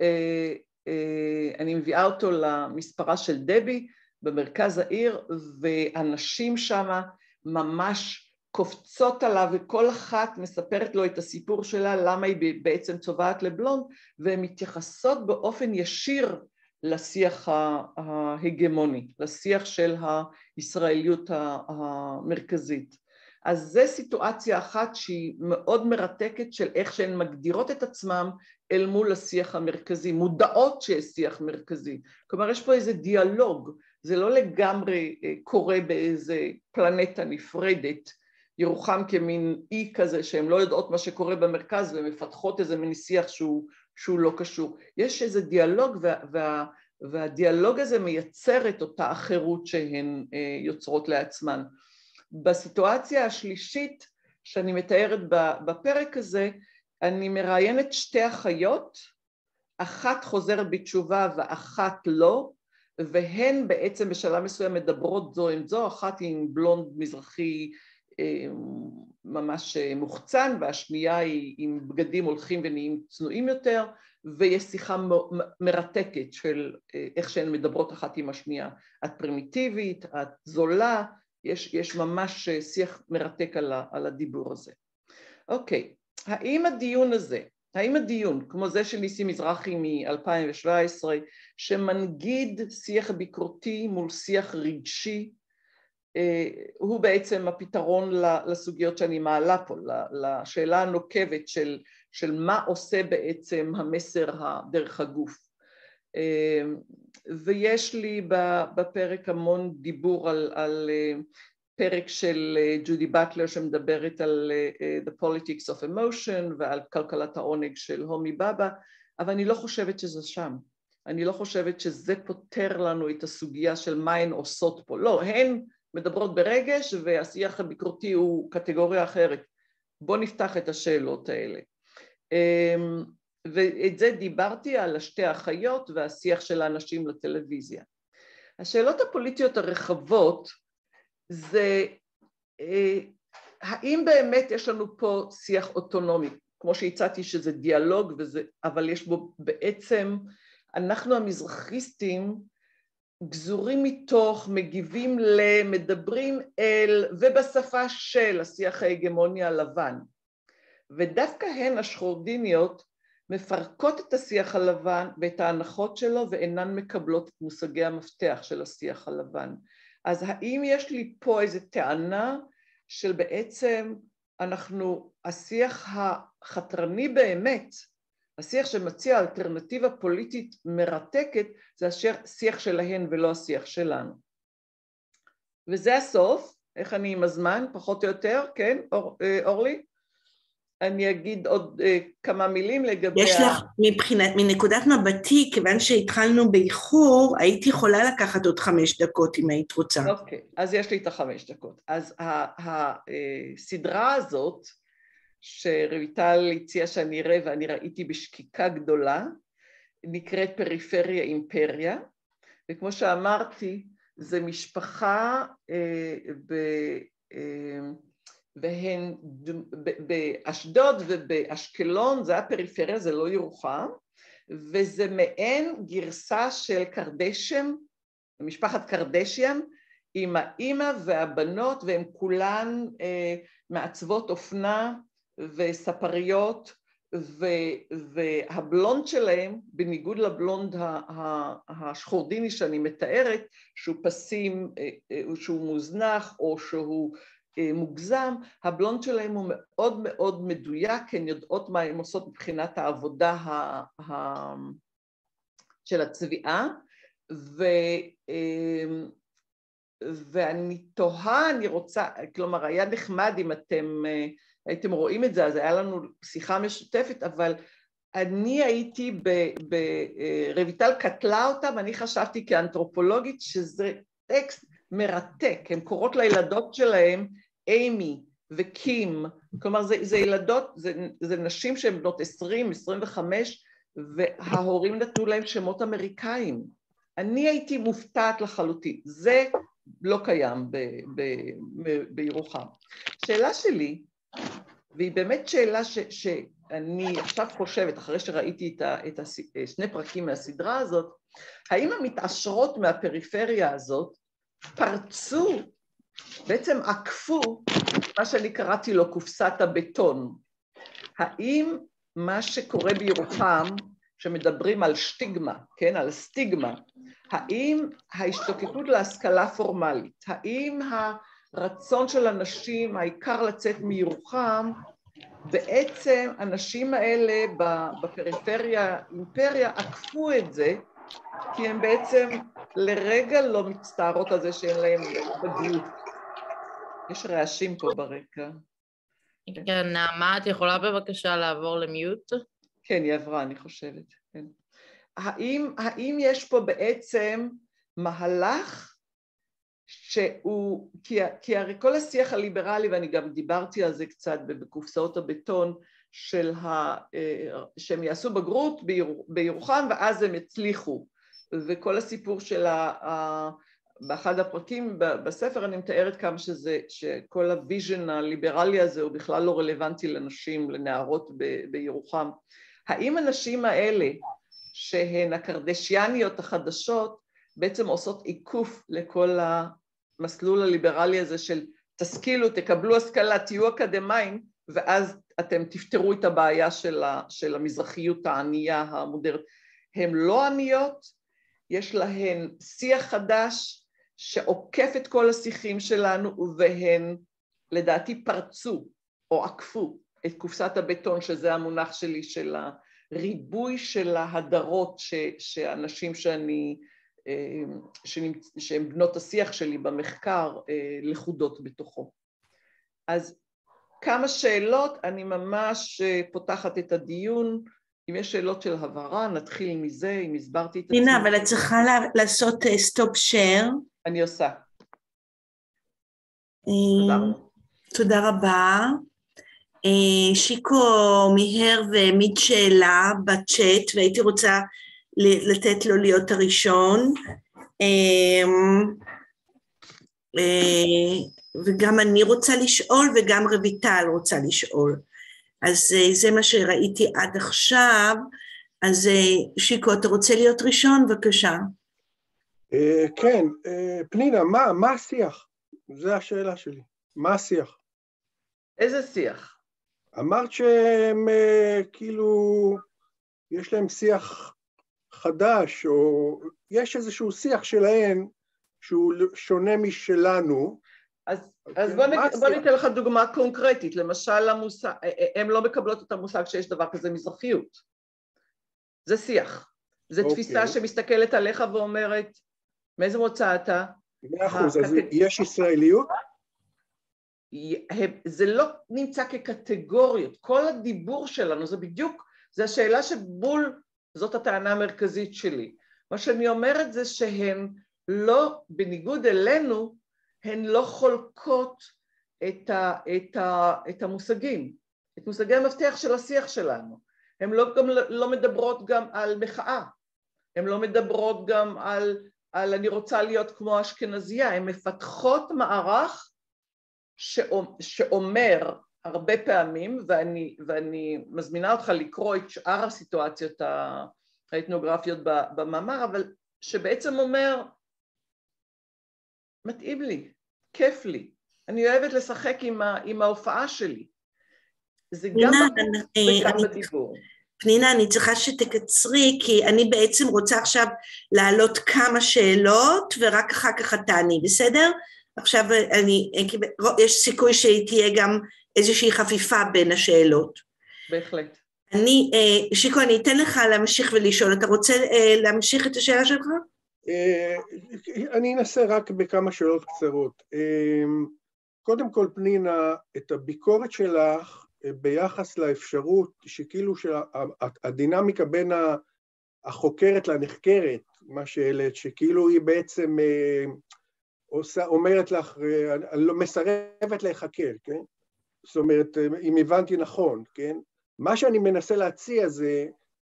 אני מביאה אותו למספרה של דבי, במרכז העיר, והנשים שמה ממש קופצות עליו וכל אחת מספרת לו את הסיפור שלה, למה היא בעצם צובעת לבלונד, והן מתייחסות באופן ישיר לשיח ההגמוני, לשיח של הישראליות המרכזית. אז זו סיטואציה אחת שהיא מאוד מרתקת של איך שהן מגדירות את עצמן אל מול השיח המרכזי, מודעות שיש שיח מרכזי. כלומר יש פה איזה דיאלוג זה לא לגמרי אה, קורה באיזה פלנטה נפרדת, ירוחם כמין אי כזה שהן לא יודעות מה שקורה במרכז ומפתחות איזה מין שיח שהוא, שהוא לא קשור. יש איזה דיאלוג וה, וה, והדיאלוג הזה מייצר את אותה החירות שהן אה, יוצרות לעצמן. בסיטואציה השלישית שאני מתארת בפרק הזה, אני מראיינת שתי אחיות, אחת חוזרת בתשובה ואחת לא, והן בעצם בשלב מסוים מדברות זו עם זו, אחת עם בלונד מזרחי ממש אה, מוחצן והשנייה היא עם בגדים הולכים ונהיים צנועים יותר ויש שיחה מרתקת של אה, איך שהן מדברות אחת עם השנייה, את פרימיטיבית, את זולה, יש, יש ממש שיח מרתק על, על הדיבור הזה. אוקיי, האם הדיון הזה האם הדיון, כמו זה של ניסי מזרחי מ-2017, שמנגיד שיח ביקורתי מול שיח רגשי, אה, הוא בעצם הפתרון לסוגיות שאני מעלה פה, לשאלה הנוקבת של, של מה עושה בעצם המסר דרך הגוף. אה, ויש לי בפרק המון דיבור על, על אה, פרק של אה, ג'ודי באטלר שמדברת על אה, אה, The Politics of Emotion ועל כלכלת העונג של הומי בבא, אבל אני לא חושבת שזה שם. אני לא חושבת שזה פותר לנו את הסוגיה של מה הן עושות פה. לא, הן מדברות ברגש והשיח הביקורתי הוא קטגוריה אחרת. בואו נפתח את השאלות האלה. אמ, ואת זה דיברתי על השתי האחיות והשיח של האנשים לטלוויזיה. השאלות הפוליטיות הרחבות זה אה, האם באמת יש לנו פה שיח אוטונומי, כמו שהצעתי שזה דיאלוג וזה, אבל יש בו בעצם, אנחנו המזרחיסטים גזורים מתוך, מגיבים ל, מדברים אל ובשפה של השיח ההגמוני הלבן. ודווקא הן השחורדיניות מפרקות את השיח הלבן ואת ההנחות שלו ואינן מקבלות את מושגי המפתח של השיח הלבן. אז האם יש לי פה איזו טענה של בעצם אנחנו, השיח החתרני באמת, השיח שמציע אלטרנטיבה פוליטית מרתקת, זה השיח שלהן ולא השיח שלנו. וזה הסוף, איך אני עם הזמן, פחות או יותר, כן, אור, אה, אורלי? אני אגיד עוד uh, כמה מילים לגבי... יש לך, מבחינת, מנקודת מבטי, כיוון שהתחלנו באיחור, הייתי יכולה לקחת עוד חמש דקות אם היית רוצה. אוקיי, אז יש לי את החמש דקות. אז הסדרה הזאת, שרויטל הציעה שאני אראה ואני ראיתי בשקיקה גדולה, נקראת פריפריה אימפריה, וכמו שאמרתי, זה משפחה אה, ב... אה, והן באשדוד ובאשקלון, זה הפריפריה, זה לא ירוחם, וזה מעין גרסה של קרדשם, משפחת קרדשיאן, עם האימא והבנות, והן כולן אה, מעצבות אופנה וספריות, והבלונד שלהם, בניגוד לבלונד השחורדיני שאני מתארת, שהוא פסים, אה, אה, שהוא מוזנח או שהוא אה, מוגזם, הבלונד שלהם הוא מאוד מאוד מדויק, הן יודעות מה הן עושות מבחינת העבודה ה, ה, של הצביעה, ו, ואני תוהה, אני רוצה, כלומר היה נחמד אם אתם הייתם רואים את זה, אז היה לנו שיחה משותפת, אבל אני הייתי, ב, ב, רויטל קטלה אותה ואני חשבתי כאנתרופולוגית שזה טקסט מרתק, הן קוראות לילדות שלהם אימי וקים, כלומר זה, זה ילדות, זה, זה נשים שהן בנות עשרים, עשרים וחמש, וההורים נתנו להם שמות אמריקאים. אני הייתי מופתעת לחלוטין, זה לא קיים בירוחם. שאלה שלי, והיא באמת שאלה ש, שאני עכשיו חושבת, אחרי שראיתי את, ה, את שני פרקים מהסדרה הזאת, האם המתעשרות מהפריפריה הזאת פרצו, בעצם עקפו מה שאני קראתי לו קופסת הבטון. האם מה שקורה בירוחם, שמדברים על שטיגמה, כן, על סטיגמה, האם ההשתוקקות להשכלה פורמלית, האם הרצון של אנשים, העיקר לצאת מירוחם, בעצם הנשים האלה בפריפריה, אימפריה, עקפו את זה, כי הן בעצם לרגע לא מצטערות על זה שאין להן בגרות. יש רעשים פה ברקע. כן, נעמה, את יכולה בבקשה לעבור למיוט? כן, היא עברה, אני חושבת, כן. האם, האם יש פה בעצם מהלך שהוא, כי, כי הרי כל השיח הליברלי, ואני גם דיברתי על זה קצת בקופסאות הבטון, של ה, אה, שהם יעשו בגרות בירוחם ואז הם הצליחו, וכל הסיפור של ה... באחד הפרקים בספר אני מתארת כמה שזה, שכל ה-vision הליברלי הזה הוא בכלל לא רלוונטי לנשים, לנערות בירוחם. האם הנשים האלה, שהן הקרדשיאניות החדשות, בעצם עושות עיקוף לכל המסלול הליברלי הזה של תשכילו, תקבלו השכלה, תהיו אקדמאים, ואז אתם תפתרו את הבעיה של, ה, של המזרחיות הענייה המודרת. הן לא עניות, יש להן שיח חדש, שעוקף את כל השיחים שלנו והן לדעתי פרצו או עקפו את קופסת הבטון שזה המונח שלי של הריבוי של ההדרות ש, שאנשים שאני, שהן בנות השיח שלי במחקר אה, לכודות בתוכו. אז כמה שאלות, אני ממש אה, פותחת את הדיון, אם יש שאלות של הבהרה נתחיל מזה, אם הסברתי את עצמי. הנה, אבל את צריכה לעשות stop share. אני עושה. אה, תודה רבה. אה, שיקו מיהר והעמיד שאלה בצ'אט והייתי רוצה לתת לו להיות הראשון. אה, וגם אני רוצה לשאול וגם רויטל רוצה לשאול. אז זה מה שראיתי עד עכשיו. אז שיקו, אתה רוצה להיות ראשון? בבקשה. אה, כן, אה, פנינה, מה, מה השיח? זו השאלה שלי. מה השיח? איזה שיח? אמרת שהם אה, כאילו, יש להם שיח חדש, או יש איזשהו שיח שלהם שהוא שונה משלנו. אז, okay, אז בוא, נ, בוא ניתן לך דוגמה קונקרטית, למשל המושג, הם לא מקבלות את המושג שיש דבר כזה מזרחיות. זה שיח. זו okay. תפיסה אוקיי. שמסתכלת עליך ואומרת, מאיזה מוצא אתה? מאה אחוז, אז יש ישראליות? זה לא נמצא כקטגוריות, כל הדיבור שלנו זה בדיוק, זה השאלה שבול, זאת הטענה המרכזית שלי. מה שאני אומרת זה שהן לא, בניגוד אלינו, הן לא חולקות את, ה, את, ה, את המושגים, את מושגי המפתח של השיח שלנו. הן לא, גם, לא מדברות גם על מחאה, הן לא מדברות גם על על אני רוצה להיות כמו אשכנזייה, הן מפתחות מערך שאומר הרבה פעמים, ואני, ואני מזמינה אותך לקרוא את שאר הסיטואציות האתנוגרפיות במאמר, אבל שבעצם אומר, מתאים לי, כיף לי, אני אוהבת לשחק עם, ה, עם ההופעה שלי. זה גם וגם בדיבור. פנינה, אני צריכה שתקצרי, כי אני בעצם רוצה עכשיו להעלות כמה שאלות, ורק אחר כך תעני, בסדר? עכשיו אני, יש סיכוי שתהיה גם איזושהי חפיפה בין השאלות. בהחלט. אני, אה, שיקו, אני אתן לך להמשיך ולשאול. אתה רוצה אה, להמשיך את השאלה שלך? אה, אני אנסה רק בכמה שאלות קצרות. קודם כל, פנינה, את הביקורת שלך ביחס לאפשרות שכאילו שהדינמיקה בין החוקרת לנחקרת, מה שהעלית, שכאילו היא בעצם עושה, אומרת לך, לא, מסרבת להיחקר, כן? זאת אומרת, אם הבנתי נכון, כן? מה שאני מנסה להציע זה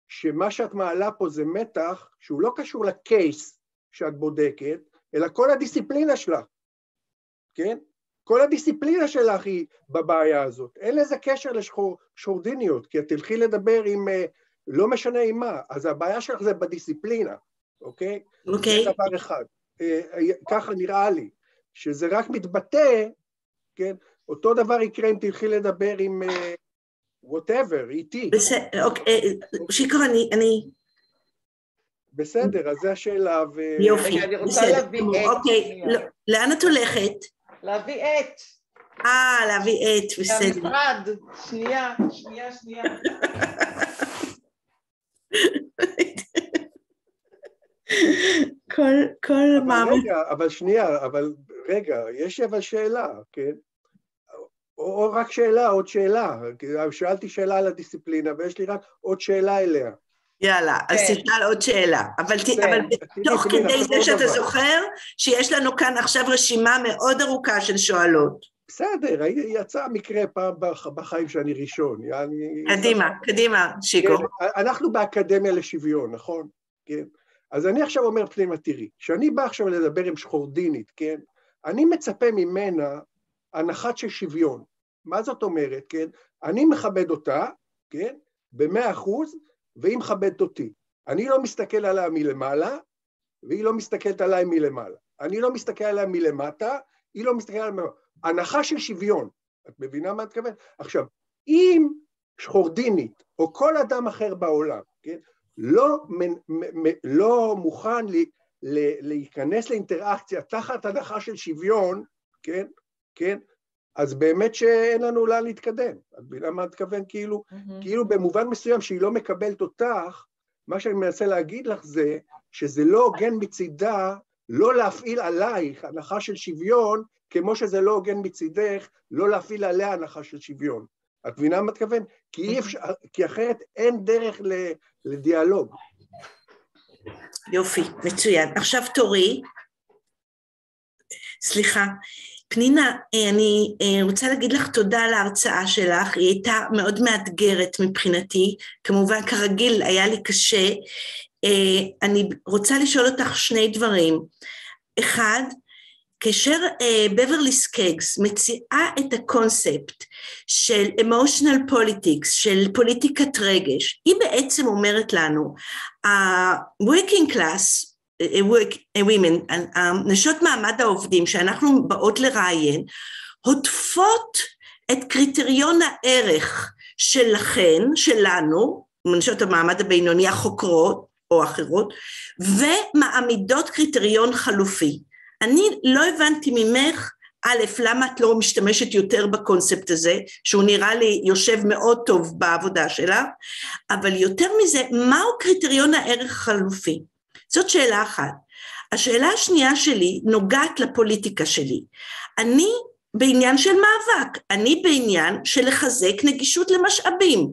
שמה שאת מעלה פה זה מתח שהוא לא קשור לקייס שאת בודקת, אלא כל הדיסציפלינה שלך, כן? כל הדיסציפלינה שלך היא בבעיה הזאת. אין לזה קשר לשורדיניות, כי את תלכי לדבר עם אה, לא משנה עם מה, אז הבעיה שלך זה בדיסציפלינה, אוקיי? אוקיי. זה דבר אחד. אה, ככה נראה לי, שזה רק מתבטא, כן? אותו דבר יקרה אם תלכי לדבר עם ווטאבר, אה, איתי. בסדר, אוקיי, שיקו, אני... בסדר, אז זו השאלה, ו... יופי, אני רוצה להביא עט. אוקיי, לא, לאן את הולכת? להביא עט. אה, להביא עט, בסדר. מהמשרד, שנייה, שנייה, שנייה. כל, כל מאמר... רגע, אבל שנייה, אבל רגע, יש אבל שאלה, כן? או, או רק שאלה, עוד שאלה. שאלתי שאלה על הדיסציפלינה, ויש לי רק עוד שאלה אליה. יאללה, אז כן. תשאל עוד שאלה. אבל, אבל תוך כדי זה שאתה זוכר, שיש לנו כאן עכשיו רשימה מאוד ארוכה של שואלות. בסדר, יצא מקרה פעם בחיים שאני ראשון. קדימה, קדימה, שיקו. כן, אנחנו באקדמיה לשוויון, נכון? כן. אז אני עכשיו אומר פנימה, תראי, כשאני בא עכשיו לדבר עם שחורדינית, כן? אני מצפה ממנה הנחת של שוויון. מה זאת אומרת, כן? אני מכבד אותה, כן? במאה אחוז, והיא מכבדת אותי. אני לא מסתכל עליה מלמעלה, והיא לא מסתכלת עליי מלמעלה. אני לא מסתכל עליה מלמטה, היא לא מסתכלת עליה מלמטה. הנחה של שוויון. את מבינה מה את מתכוונת? עכשיו, אם שחורדינית, או כל אדם אחר בעולם, כן? לא, לא מוכן לי, להיכנס לאינטראקציה תחת הנחה של שוויון, כן, כן, אז באמת שאין לנו לאן להתקדם. את מבינה מה את מתכוון? כאילו, mm-hmm. כאילו במובן מסוים שהיא לא מקבלת אותך, מה שאני מנסה להגיד לך זה שזה לא הוגן מצידה לא להפעיל עלייך הנחה של שוויון, כמו שזה לא הוגן מצידך לא להפעיל עליה הנחה של שוויון. את מבינה מה מתכוון? כי אי אפשר, כי אחרת אין דרך לדיאלוג. יופי, מצוין. עכשיו תורי. סליחה. פנינה, אני אה, רוצה להגיד לך תודה על ההרצאה שלך, היא הייתה מאוד מאתגרת מבחינתי, כמובן כרגיל היה לי קשה. אה, אני רוצה לשאול אותך שני דברים. אחד, כאשר בברלי סקייגס מציעה את הקונספט של emotional politics, של פוליטיקת רגש, היא בעצם אומרת לנו, ה-working class, women, נשות מעמד העובדים שאנחנו באות לראיין, הודפות את קריטריון הערך שלכן, שלנו, נשות המעמד הבינוני החוקרות או אחרות, ומעמידות קריטריון חלופי. אני לא הבנתי ממך, א', למה את לא משתמשת יותר בקונספט הזה, שהוא נראה לי יושב מאוד טוב בעבודה שלה, אבל יותר מזה, מהו קריטריון הערך החלופי? זאת שאלה אחת. השאלה השנייה שלי נוגעת לפוליטיקה שלי. אני בעניין של מאבק, אני בעניין של לחזק נגישות למשאבים.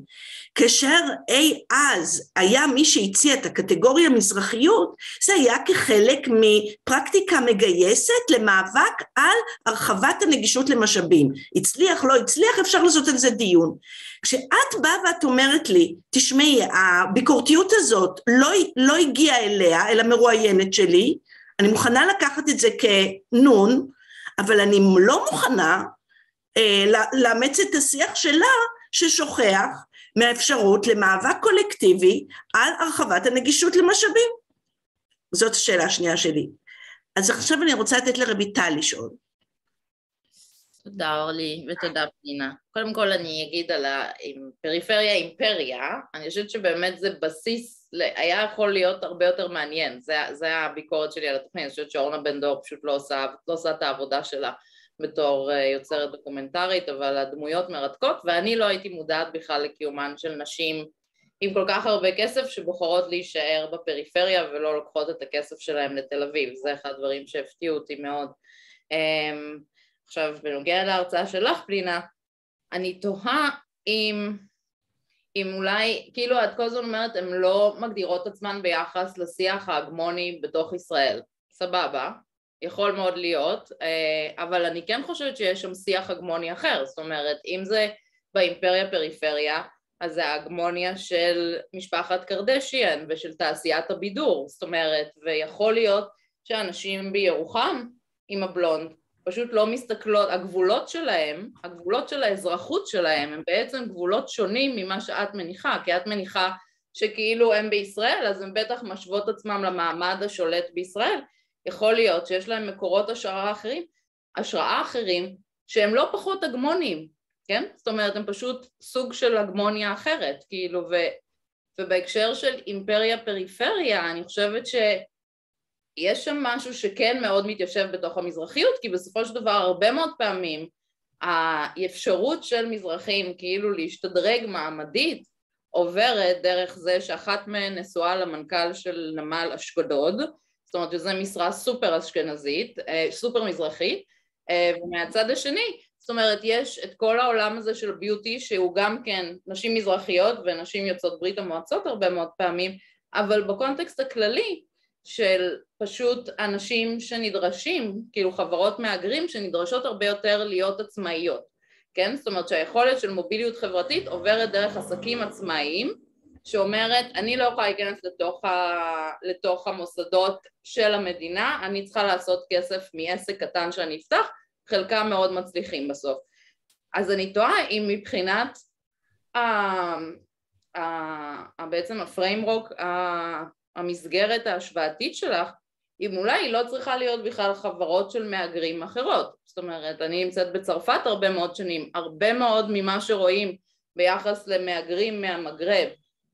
כאשר אי אז היה מי שהציע את הקטגוריה מזרחיות, זה היה כחלק מפרקטיקה מגייסת למאבק על הרחבת הנגישות למשאבים. הצליח, לא הצליח, אפשר לעשות על זה דיון. כשאת באה ואת אומרת לי, תשמעי, הביקורתיות הזאת לא, לא הגיעה אליה, אל המרואיינת שלי, אני מוכנה לקחת את זה כנון, אבל אני לא מוכנה אה, לאמץ את השיח שלה ששוכח מהאפשרות למאבק קולקטיבי על הרחבת הנגישות למשאבים. זאת השאלה השנייה שלי. אז עכשיו אני רוצה לתת לרויטל לשאול. תודה אורלי ותודה פנינה. קודם כל אני אגיד על הפריפריה אימפריה, אני חושבת שבאמת זה בסיס, היה יכול להיות הרבה יותר מעניין, זה, זה הביקורת שלי על התוכנית, אני חושבת שאורנה בן דור פשוט לא עושה, לא עושה את העבודה שלה בתור אה, יוצרת דוקומנטרית, אבל הדמויות מרתקות, ואני לא הייתי מודעת בכלל לקיומן של נשים עם כל כך הרבה כסף שבוחרות להישאר בפריפריה ולא לוקחות את הכסף שלהם לתל אביב, זה אחד הדברים שהפתיעו אותי מאוד. אמ, עכשיו, בנוגע להרצאה שלך, פלינה, אני תוהה אם, אם אולי, כאילו את כל הזמן אומרת, הן לא מגדירות עצמן ביחס לשיח ההגמוני בתוך ישראל. סבבה, יכול מאוד להיות, אה, אבל אני כן חושבת שיש שם שיח הגמוני אחר, זאת אומרת, אם זה באימפריה פריפריה, אז זה ההגמוניה של משפחת קרדשיאן ושל תעשיית הבידור, זאת אומרת, ויכול להיות שאנשים בירוחם עם הבלונד פשוט לא מסתכלות, הגבולות שלהם, הגבולות של האזרחות שלהם הם בעצם גבולות שונים ממה שאת מניחה, כי את מניחה שכאילו הם בישראל אז הם בטח משוות עצמם למעמד השולט בישראל, יכול להיות שיש להם מקורות השראה אחרים, השראה אחרים שהם לא פחות הגמונים, כן? זאת אומרת הם פשוט סוג של הגמוניה אחרת, כאילו ו... ובהקשר של אימפריה פריפריה אני חושבת ש... יש שם משהו שכן מאוד מתיישב בתוך המזרחיות, כי בסופו של דבר הרבה מאוד פעמים האפשרות של מזרחים כאילו להשתדרג מעמדית עוברת דרך זה שאחת מהן נשואה למנכ"ל של נמל אשקדוד, זאת אומרת שזו משרה סופר אשכנזית, אה, סופר מזרחית, אה, ומהצד השני, זאת אומרת יש את כל העולם הזה של ביוטי שהוא גם כן נשים מזרחיות ונשים יוצאות ברית המועצות הרבה מאוד פעמים, אבל בקונטקסט הכללי של פשוט אנשים שנדרשים, כאילו חברות מהגרים שנדרשות הרבה יותר להיות עצמאיות, כן? זאת אומרת שהיכולת של מוביליות חברתית עוברת דרך עסקים עצמאיים שאומרת אני לא יכולה להיכנס לתוך, ה... לתוך המוסדות של המדינה, אני צריכה לעשות כסף מעסק קטן שאני אפתח, חלקם מאוד מצליחים בסוף. אז אני תוהה אם מבחינת ה... ה... ה... בעצם הפריימרוק המסגרת ההשוואתית שלך, אם אולי היא לא צריכה להיות בכלל חברות של מהגרים אחרות. זאת אומרת, אני נמצאת בצרפת הרבה מאוד שנים, הרבה מאוד ממה שרואים ביחס למהגרים מהמגרב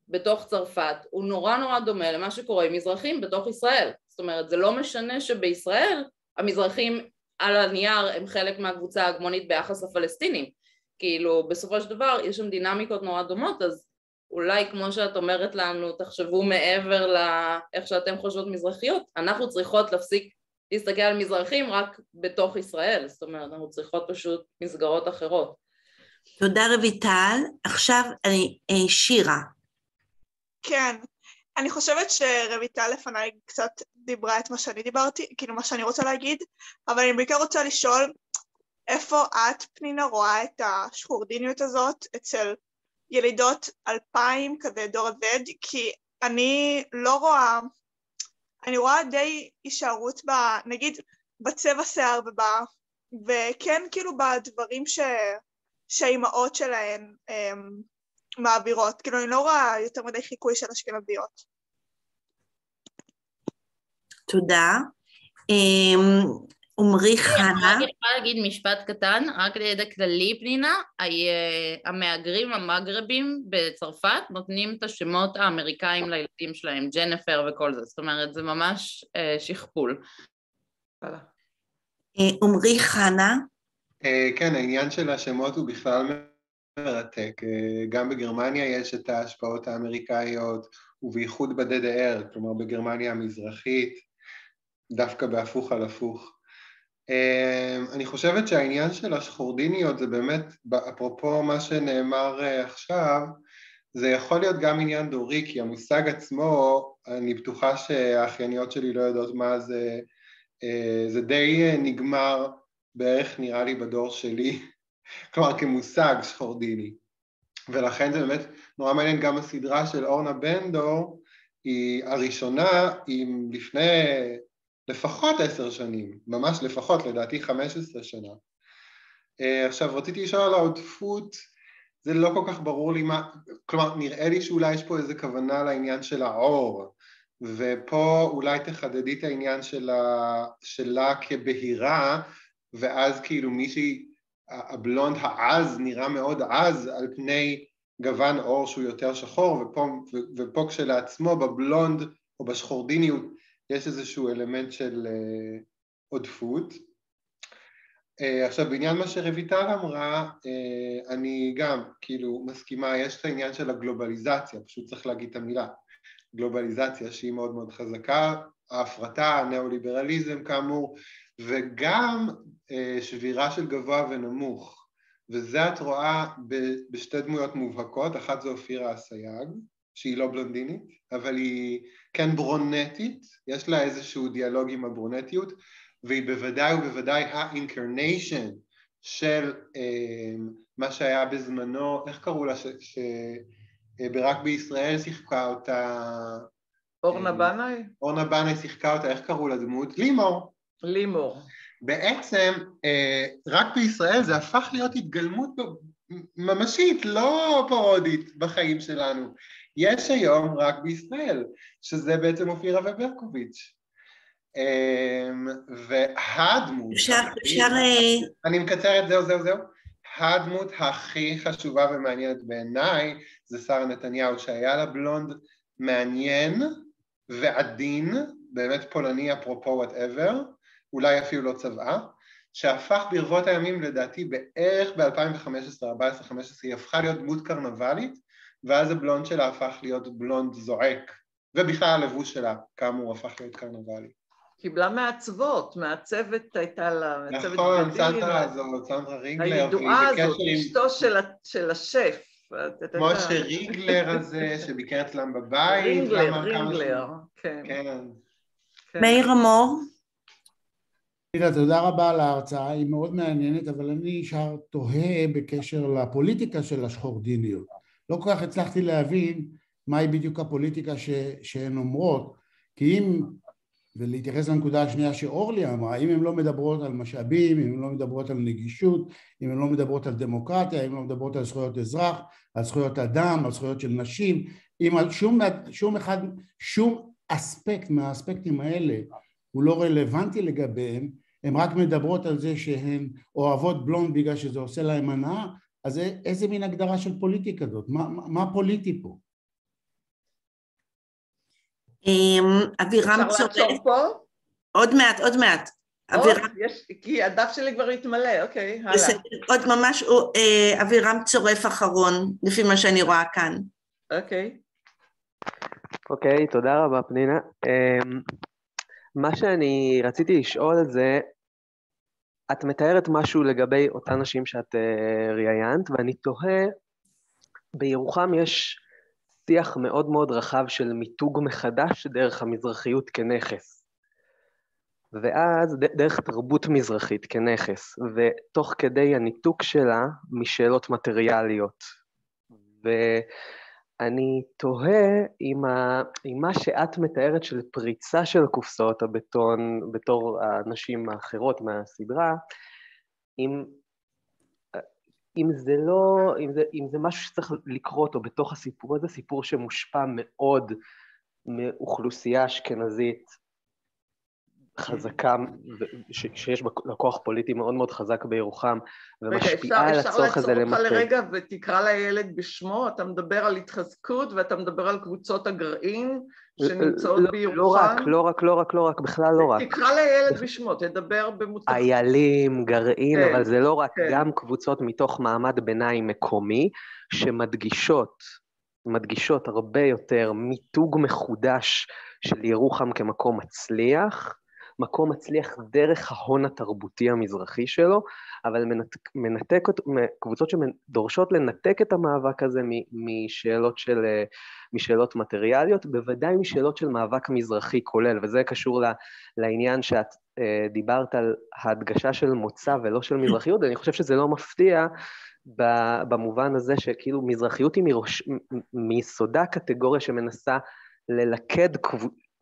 בתוך צרפת הוא נורא נורא דומה למה שקורה עם מזרחים בתוך ישראל. זאת אומרת, זה לא משנה שבישראל המזרחים על הנייר הם חלק מהקבוצה ההגמונית ביחס לפלסטינים. כאילו, בסופו של דבר יש שם דינמיקות נורא דומות, אז אולי כמו שאת אומרת לנו, תחשבו מעבר לאיך שאתם חושבות מזרחיות, אנחנו צריכות להפסיק להסתכל על מזרחים רק בתוך ישראל, זאת אומרת, אנחנו צריכות פשוט מסגרות אחרות. תודה רויטל. עכשיו אני, אה, שירה. כן, אני חושבת שרויטל לפניי קצת דיברה את מה שאני דיברתי, כאילו מה שאני רוצה להגיד, אבל אני בעיקר רוצה לשאול איפה את, פנינה, רואה את השחורדיניות הזאת אצל ילידות אלפיים כזה דור ה-Z, כי אני לא רואה, אני רואה די הישארות ב... נגיד בצבע שיער ובא, וכן כאילו בדברים ש... שהאימהות שלהן הם, מעבירות, כאילו אני לא רואה יותר מדי חיקוי של אשכנזיות. תודה. אמ, עמרי חנה. אני יכולה להגיד משפט קטן, רק לידע כללי פנינה, המהגרים המגרבים בצרפת נותנים את השמות האמריקאים לילדים שלהם, ג'נפר וכל זה, זאת אומרת זה ממש אה, שכפול. אה, עמרי חנה. אה, כן, העניין של השמות הוא בכלל מרתק. גם בגרמניה יש את ההשפעות האמריקאיות, ובייחוד ב-DDR, כלומר בגרמניה המזרחית, דווקא בהפוך על הפוך. אמ, אני חושבת שהעניין של השחורדיניות זה באמת, אפרופו מה שנאמר אה, עכשיו, זה יכול להיות גם עניין דורי, כי המושג עצמו, אני בטוחה שהאחייניות שלי לא יודעות מה זה, אה, זה די אה, נגמר בערך נראה לי בדור שלי, כלומר כמושג שחורדיני. ולכן זה באמת נורא מעניין גם הסדרה של אורנה בנדור, היא הראשונה, היא לפני לפחות עשר שנים, ממש לפחות, לדעתי חמש עשרה שנה. אה, עכשיו רציתי לשאול על העודפות, זה לא כל כך ברור לי מה, כלומר נראה לי שאולי יש פה איזה כוונה לעניין של העור, ופה אולי תחדדי את העניין שלה, שלה כבהירה, ואז כאילו מישהי, הבלונד העז נראה מאוד עז על פני גוון עור שהוא יותר שחור, ופה, ופה כשלעצמו בבלונד או בשחורדיניות יש איזשהו אלמנט של uh, עודפות. Uh, עכשיו בעניין מה שרויטל אמרה, uh, אני גם כאילו מסכימה, יש את העניין של הגלובליזציה, פשוט צריך להגיד את המילה, גלובליזציה שהיא מאוד מאוד חזקה, ההפרטה, הניאו-ליברליזם כאמור, וגם אה, שבירה של גבוה ונמוך, וזה את רואה בשתי דמויות מובהקות, אחת זו אופירה אסייג, שהיא לא בלונדינית, אבל היא כן ברונטית, יש לה איזשהו דיאלוג עם הברונטיות, והיא בוודאי ובוודאי ה-incarnation של אה, מה שהיה בזמנו, איך קראו לה, שברק אה, בישראל שיחקה אותה... אורנה אה, בנאי? אורנה בנאי שיחקה אותה, איך קראו לדמות? לימור. לימור. בעצם אה, רק בישראל זה הפך להיות התגלמות ממשית, לא פרודית בחיים שלנו. יש היום רק בישראל, שזה בעצם אופירה וברקוביץ'. אמ, והדמות... אפשר, אפשר... אה, אני מקצר את זהו, זהו, זהו. הדמות הכי חשובה ומעניינת בעיניי זה שרה נתניהו, שהיה לה בלונד מעניין ועדין, באמת פולני אפרופו whatever, אולי אפילו לא צבעה, שהפך ברבות הימים לדעתי בערך ב-2015, 14-15, היא הפכה להיות דמות קרנבלית, ואז הבלונד שלה הפך להיות בלונד זועק, ובכלל הלבוש שלה, כאמור, הפך להיות קרנבלי. קיבלה מעצבות, מעצבת הייתה לה, מעצבת נכון, סנטרה הזאת, סנטרה ריגלר, הידועה הזאת, אשתו של, של השף. משה ריגלר הזה, שביקר אצלם בבית. ריגלר, ריגלר, כן. כן. כן. מאיר אמור. תראה, תודה רבה על ההרצאה, היא מאוד מעניינת, אבל אני נשאר תוהה בקשר לפוליטיקה של השחורדיניות. לא כל כך הצלחתי להבין מהי בדיוק הפוליטיקה ש, שהן אומרות, כי אם, ולהתייחס לנקודה השנייה שאורלי אמרה, אם הן לא מדברות על משאבים, אם הן לא מדברות על נגישות, אם הן לא מדברות על דמוקרטיה, אם הן לא מדברות על זכויות אזרח, על זכויות אדם, על זכויות של נשים, אם על שום, שום אחד, שום אספקט מהאספקטים האלה הוא לא רלוונטי לגביהם, הן רק מדברות על זה שהן אוהבות בלונד בגלל שזה עושה להן הנאה, אז איזה מין הגדרה של פוליטיקה זאת? מה, מה פוליטי פה? אמ, אבירם צורף. עוד מעט, עוד מעט. כי הדף שלי כבר התמלא, אוקיי, הלאה. עוד ממש, אה, אבירם צורף אחרון, לפי מה שאני רואה כאן. אוקיי. אוקיי, תודה רבה, פנינה. אמ, מה שאני רציתי לשאול זה, את מתארת משהו לגבי אותן נשים שאת uh, ראיינת, ואני תוהה, בירוחם יש שיח מאוד מאוד רחב של מיתוג מחדש דרך המזרחיות כנכס. ואז דרך תרבות מזרחית כנכס, ותוך כדי הניתוק שלה משאלות מטריאליות. ו... אני תוהה אם, ה... אם מה שאת מתארת של פריצה של קופסאות הבטון בתור הנשים האחרות מהסדרה, אם, אם זה לא, אם זה, אם זה משהו שצריך לקרוא אותו בתוך הסיפור הזה, סיפור שמושפע מאוד מאוכלוסייה אשכנזית חזקה, שיש לה כוח פוליטי מאוד מאוד חזק בירוחם, ומשפיעה על הצורך הזה למתג. אפשר לעצור אותך לרגע ותקרא לילד בשמו? אתה מדבר על התחזקות ואתה מדבר על קבוצות הגרעין שנמצאות לא, בירוחם? לא רק, לא רק, לא רק, לא רק, בכלל לא רק. תקרא לילד בשמו, תדבר במוצב. איילים, גרעין, כן, אבל זה לא רק, כן. גם קבוצות מתוך מעמד ביניים מקומי, שמדגישות, מדגישות הרבה יותר מיתוג מחודש של ירוחם כמקום מצליח, מקום מצליח דרך ההון התרבותי המזרחי שלו, אבל מנתק, מנתק קבוצות שדורשות לנתק את המאבק הזה משאלות, של, משאלות מטריאליות, בוודאי משאלות של מאבק מזרחי כולל, וזה קשור לעניין שאת אה, דיברת על ההדגשה של מוצא ולא של מזרחיות, ואני חושב שזה לא מפתיע במובן הזה שכאילו מזרחיות היא מיסודה קטגוריה שמנסה ללכד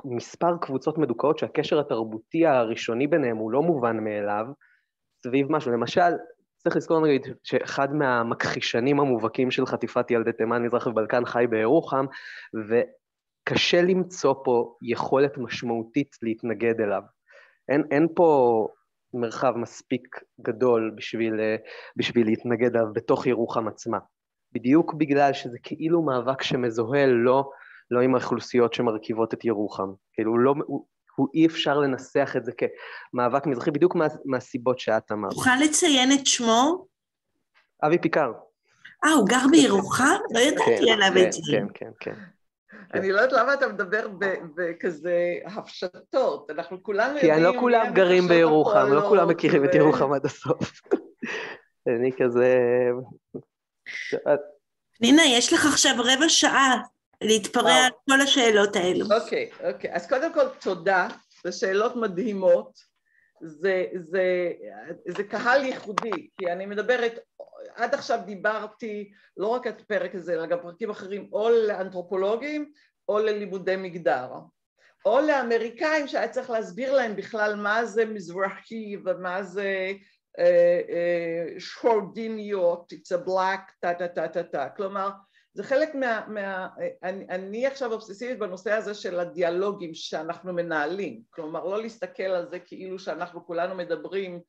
מספר קבוצות מדוכאות שהקשר התרבותי הראשוני ביניהם הוא לא מובן מאליו, סביב משהו. למשל, צריך לזכור נגיד שאחד מהמכחישנים המובהקים של חטיפת ילדי תימן, מזרח ובלקן חי בירוחם, וקשה למצוא פה יכולת משמעותית להתנגד אליו. אין, אין פה מרחב מספיק גדול בשביל, בשביל להתנגד אליו בתוך ירוחם עצמה. בדיוק בגלל שזה כאילו מאבק שמזוהה לא, לא עם האוכלוסיות שמרכיבות את ירוחם. כאילו, לא, הוא, הוא אי אפשר לנסח את זה כמאבק מזרחי, בדיוק מה, מהסיבות שאת אמרת. תוכל לציין את שמו? אבי פיקר. אה, הוא גר בירוחם? לא ידעתי כן, עליו כן, את זה. כן, כן, כן. אני לא יודעת למה אתה מדבר בכזה הפשטות, אנחנו כולנו כי יודעים... לא מי כולם גרים בירוחם, לא כולם מכירים את ירוחם עד הסוף. *laughs* אני כזה... פנינה, יש לך עכשיו רבע שעה להתפרע וואו. על כל השאלות האלו. אוקיי, אוקיי. אז קודם כל תודה, זה שאלות מדהימות. זה, זה, זה קהל ייחודי, כי אני מדברת, עד עכשיו דיברתי לא רק את הפרק הזה, אלא גם פרקים אחרים, או לאנתרופולוגים או ללימודי מגדר. או לאמריקאים שהיה צריך להסביר להם בכלל מה זה מזרחי ומה זה אה, אה, שורדיניות, it's a black, טה טה טה טה טה. כלומר, זה חלק מה... מה אני, אני עכשיו אובססיבית בנושא הזה של הדיאלוגים שאנחנו מנהלים. כלומר, לא להסתכל על זה כאילו שאנחנו כולנו מדברים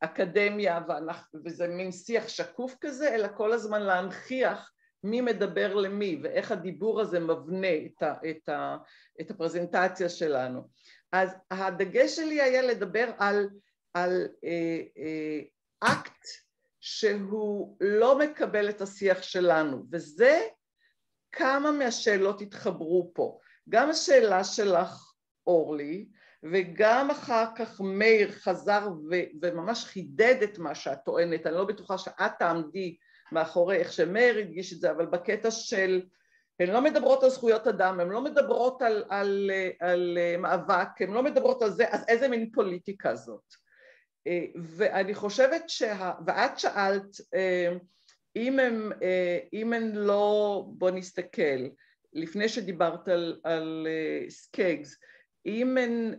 אקדמיה ואנחנו, וזה מין שיח שקוף כזה, אלא כל הזמן להנכיח מי מדבר למי ואיך הדיבור הזה מבנה את, ה, את, ה, את הפרזנטציה שלנו. אז הדגש שלי היה לדבר על, על אה, אה, אקט שהוא לא מקבל את השיח שלנו, וזה כמה מהשאלות התחברו פה. גם השאלה שלך, אורלי, וגם אחר כך מאיר חזר ו- וממש חידד את מה שאת טוענת, אני לא בטוחה שאת תעמדי מאחורי איך שמאיר הדגיש את זה, אבל בקטע של, הן לא מדברות על זכויות אדם, הן לא מדברות על, על, על, על מאבק, הן לא מדברות על זה, אז איזה מין פוליטיקה זאת? ואני חושבת שה... ואת שאלת אם הם, אם הן לא, בוא נסתכל, לפני שדיברת על, על סקייגס, אם הן,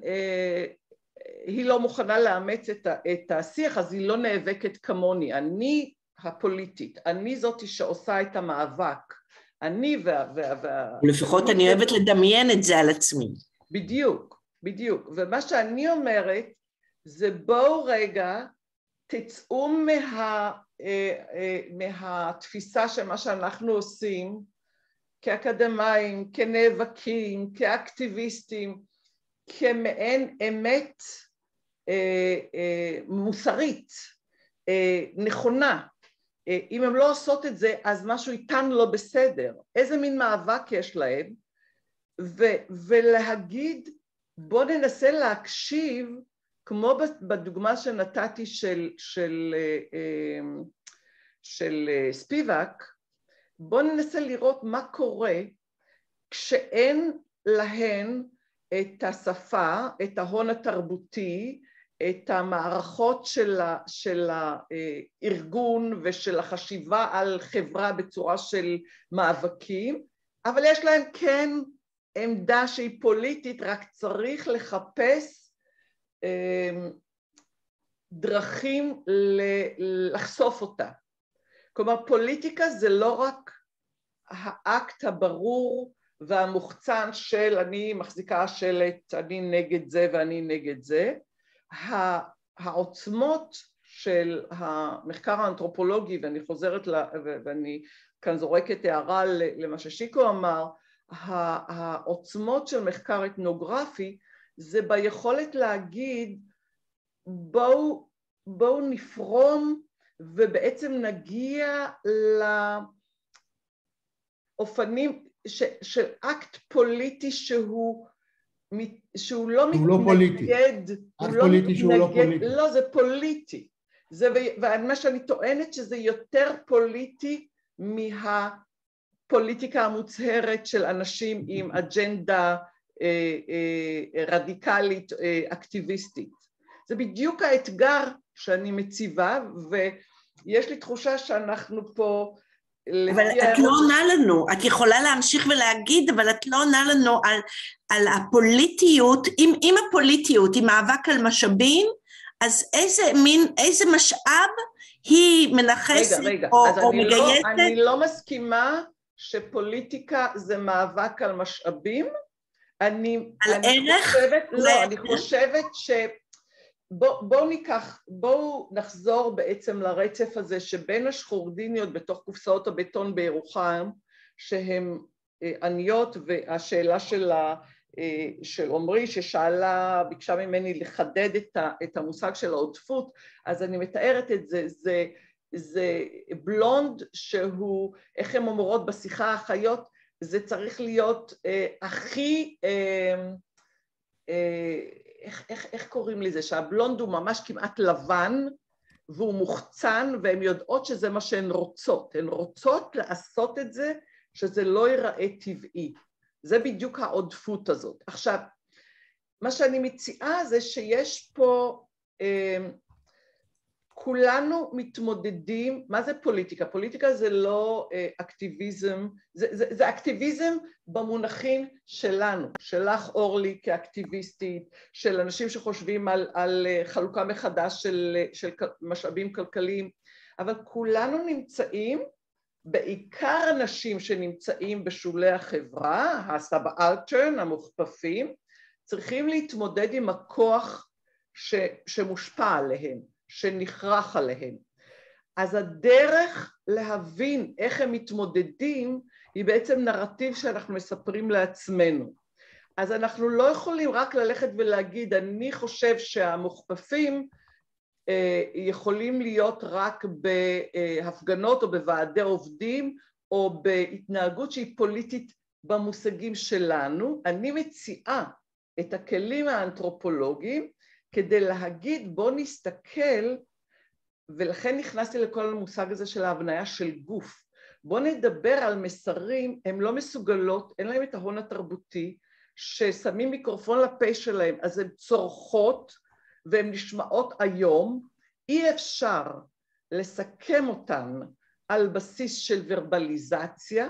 היא לא מוכנה לאמץ את, את השיח, אז היא לא נאבקת כמוני. אני הפוליטית, אני זאתי שעושה את המאבק. אני וה... וה, וה לפחות אני אוהבת לדמיין את זה על עצמי. בדיוק, בדיוק. ומה שאני אומרת, זה בואו רגע תצאו מה, מהתפיסה של מה שאנחנו עושים כאקדמאים, כנאבקים, כאקטיביסטים, כמעין אמת מוסרית, נכונה. אם הן לא עושות את זה, אז משהו איתן לא בסדר. איזה מין מאבק יש להן? ולהגיד, בוא ננסה להקשיב כמו בדוגמה שנתתי של, של, של ספיבק, בואו ננסה לראות מה קורה כשאין להן את השפה, את ההון התרבותי, את המערכות של, ה, של הארגון ושל החשיבה על חברה בצורה של מאבקים, אבל יש להן כן עמדה שהיא פוליטית, רק צריך לחפש דרכים לחשוף אותה. כלומר פוליטיקה זה לא רק האקט הברור והמוחצן של אני מחזיקה שלט, אני נגד זה ואני נגד זה, העוצמות של המחקר האנתרופולוגי, ואני חוזרת לה, ואני כאן זורקת הערה למה ששיקו אמר, העוצמות של מחקר אתנוגרפי זה ביכולת להגיד בואו, בואו נפרום ובעצם נגיע לאופנים ש, של אקט פוליטי שהוא, שהוא לא מתנגד, לא פוליטי. הוא לא פוליטי שהוא לא פוליטי. לא, זה פוליטי. זה, ומה שאני טוענת שזה יותר פוליטי מהפוליטיקה המוצהרת של אנשים עם אג'נדה רדיקלית אקטיביסטית. זה בדיוק האתגר שאני מציבה ויש לי תחושה שאנחנו פה אבל את לא עונה לנו, את יכולה להמשיך ולהגיד, אבל את לא עונה לנו על, על הפוליטיות, אם, אם הפוליטיות היא מאבק על משאבים, אז איזה מין, איזה משאב היא מנכסת רגע, רגע, או, אז או אני לא, מגייסת, אני לא מסכימה שפוליטיקה זה מאבק על משאבים. אני, על אני ערך? חושבת, לא, אני? חושבת ש... בוא, בואו ניקח, בואו נחזור בעצם לרצף הזה שבין השחורדיניות בתוך קופסאות הבטון בירוחם, שהן אה, עניות, והשאלה של, ה, אה, של עמרי ששאלה, ביקשה ממני לחדד את, ה, את המושג של העודפות, אז אני מתארת את זה, זה, זה בלונד שהוא, איך הן אומרות בשיחה האחיות, זה צריך להיות אה, הכי, אה, אה, איך, איך, איך קוראים לזה? שהבלונד הוא ממש כמעט לבן והוא מוחצן והן יודעות שזה מה שהן רוצות. הן רוצות לעשות את זה שזה לא ייראה טבעי. זה בדיוק העודפות הזאת. עכשיו, מה שאני מציעה זה שיש פה, אה, כולנו מתמודדים, מה זה פוליטיקה? פוליטיקה זה לא אה, אקטיביזם, זה, זה, זה אקטיביזם במונחים שלנו, שלך אורלי כאקטיביסטית, של אנשים שחושבים על, על אה, חלוקה מחדש של, של משאבים כלכליים, אבל כולנו נמצאים, בעיקר אנשים שנמצאים בשולי החברה, הסאב-אלטרן, המוכפפים, צריכים להתמודד עם הכוח ש, שמושפע עליהם. שנכרך עליהם. אז הדרך להבין איך הם מתמודדים היא בעצם נרטיב שאנחנו מספרים לעצמנו. אז אנחנו לא יכולים רק ללכת ולהגיד אני חושב שהמוכפפים אה, יכולים להיות רק בהפגנות או בוועדי עובדים או בהתנהגות שהיא פוליטית במושגים שלנו, אני מציעה את הכלים האנתרופולוגיים כדי להגיד בוא נסתכל, ולכן נכנסתי לכל המושג הזה של ההבניה של גוף, בוא נדבר על מסרים, הן לא מסוגלות, אין להן את ההון התרבותי, ששמים מיקרופון לפה שלהם, אז הן צורחות והן נשמעות היום, אי אפשר לסכם אותן על בסיס של ורבליזציה,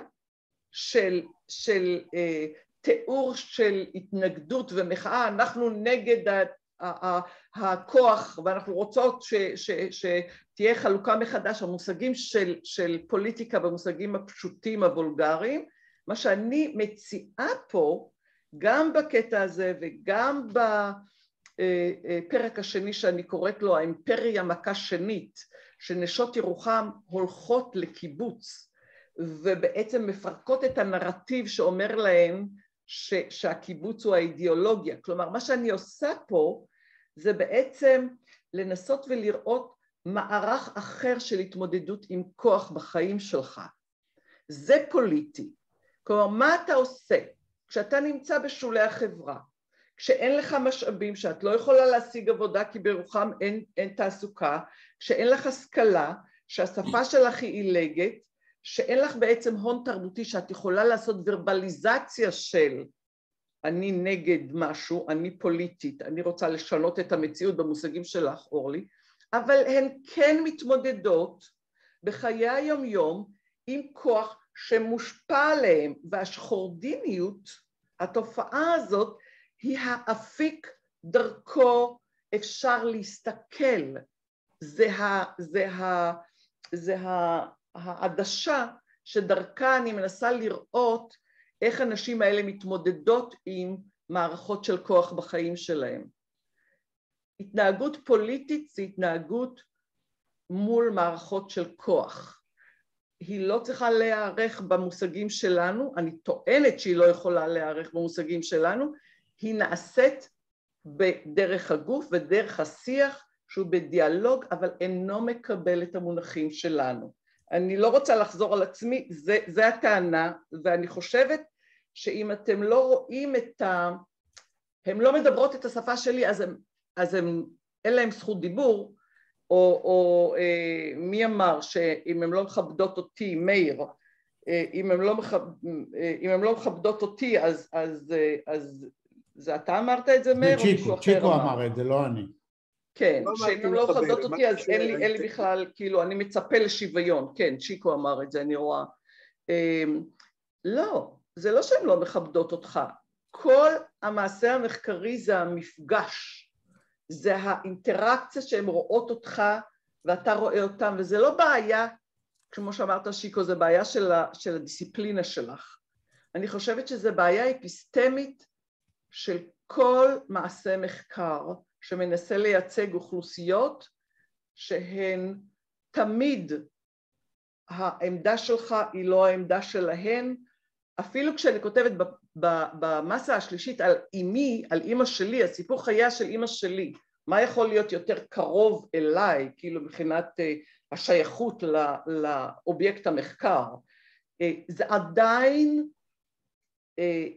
של, של אה, תיאור של התנגדות ומחאה, אנחנו נגד הכוח ואנחנו רוצות ש, ש, שתהיה חלוקה מחדש, המושגים של, של פוליטיקה במושגים הפשוטים הוולגריים, מה שאני מציעה פה, גם בקטע הזה וגם בפרק השני שאני קוראת לו האימפריה מכה שנית, שנשות ירוחם הולכות לקיבוץ ובעצם מפרקות את הנרטיב שאומר להן ש, שהקיבוץ הוא האידיאולוגיה. כלומר, מה שאני עושה פה זה בעצם לנסות ולראות מערך אחר של התמודדות עם כוח בחיים שלך. זה פוליטי. כלומר, מה אתה עושה כשאתה נמצא בשולי החברה, כשאין לך משאבים, שאת לא יכולה להשיג עבודה כי ברוחם אין, אין תעסוקה, כשאין לך השכלה, שהשפה שלך היא עילגת, שאין לך בעצם הון תרבותי שאת יכולה לעשות ורבליזציה של אני נגד משהו, אני פוליטית, אני רוצה לשנות את המציאות במושגים שלך, אורלי, אבל הן כן מתמודדות בחיי היומיום עם כוח שמושפע עליהם, והשחורדיניות, התופעה הזאת, היא האפיק דרכו אפשר להסתכל. זה, ה, זה, ה, זה ה, העדשה שדרכה אני מנסה לראות איך הנשים האלה מתמודדות עם מערכות של כוח בחיים שלהם. התנהגות פוליטית זה התנהגות מול מערכות של כוח. היא לא צריכה להיערך במושגים שלנו, אני טוענת שהיא לא יכולה להיערך במושגים שלנו, היא נעשית בדרך הגוף ודרך השיח שהוא בדיאלוג אבל אינו מקבל את המונחים שלנו. אני לא רוצה לחזור על עצמי, זה, זה הטענה, ואני חושבת שאם אתם לא רואים את ה... הן לא מדברות את השפה שלי, אז, הם, אז הם, אין להם זכות דיבור, או, או אה, מי אמר שאם הן לא מכבדות אותי, מאיר, אה, אם הן לא, מכב, אה, אם הן לא מכבדות אותי, אז, אז, אה, אז זה אתה אמרת את זה, מאיר, או מישהו אחר? צ'יקו אמר את זה, לא אני. כן, לא שאם הם לא מכבדות אותי אז אין לי, אין לי בכלל, כאילו, אני מצפה לשוויון, כן, צ'יקו אמר את זה, אני רואה. אמ, לא, זה לא שהן לא מכבדות אותך, כל המעשה המחקרי זה המפגש, זה האינטראקציה שהן רואות אותך ואתה רואה אותם, וזה לא בעיה, כמו שאמרת שיקו, זה בעיה של, ה, של הדיסציפלינה שלך. אני חושבת שזו בעיה אפיסטמית של כל מעשה מחקר שמנסה לייצג אוכלוסיות שהן תמיד העמדה שלך היא לא העמדה שלהן, אפילו כשאני כותבת במסה השלישית על אמי, על אימא שלי, הסיפור חייה של אימא שלי, מה יכול להיות יותר קרוב אליי, כאילו מבחינת אה, השייכות לאובייקט המחקר, אה, זה עדיין אה,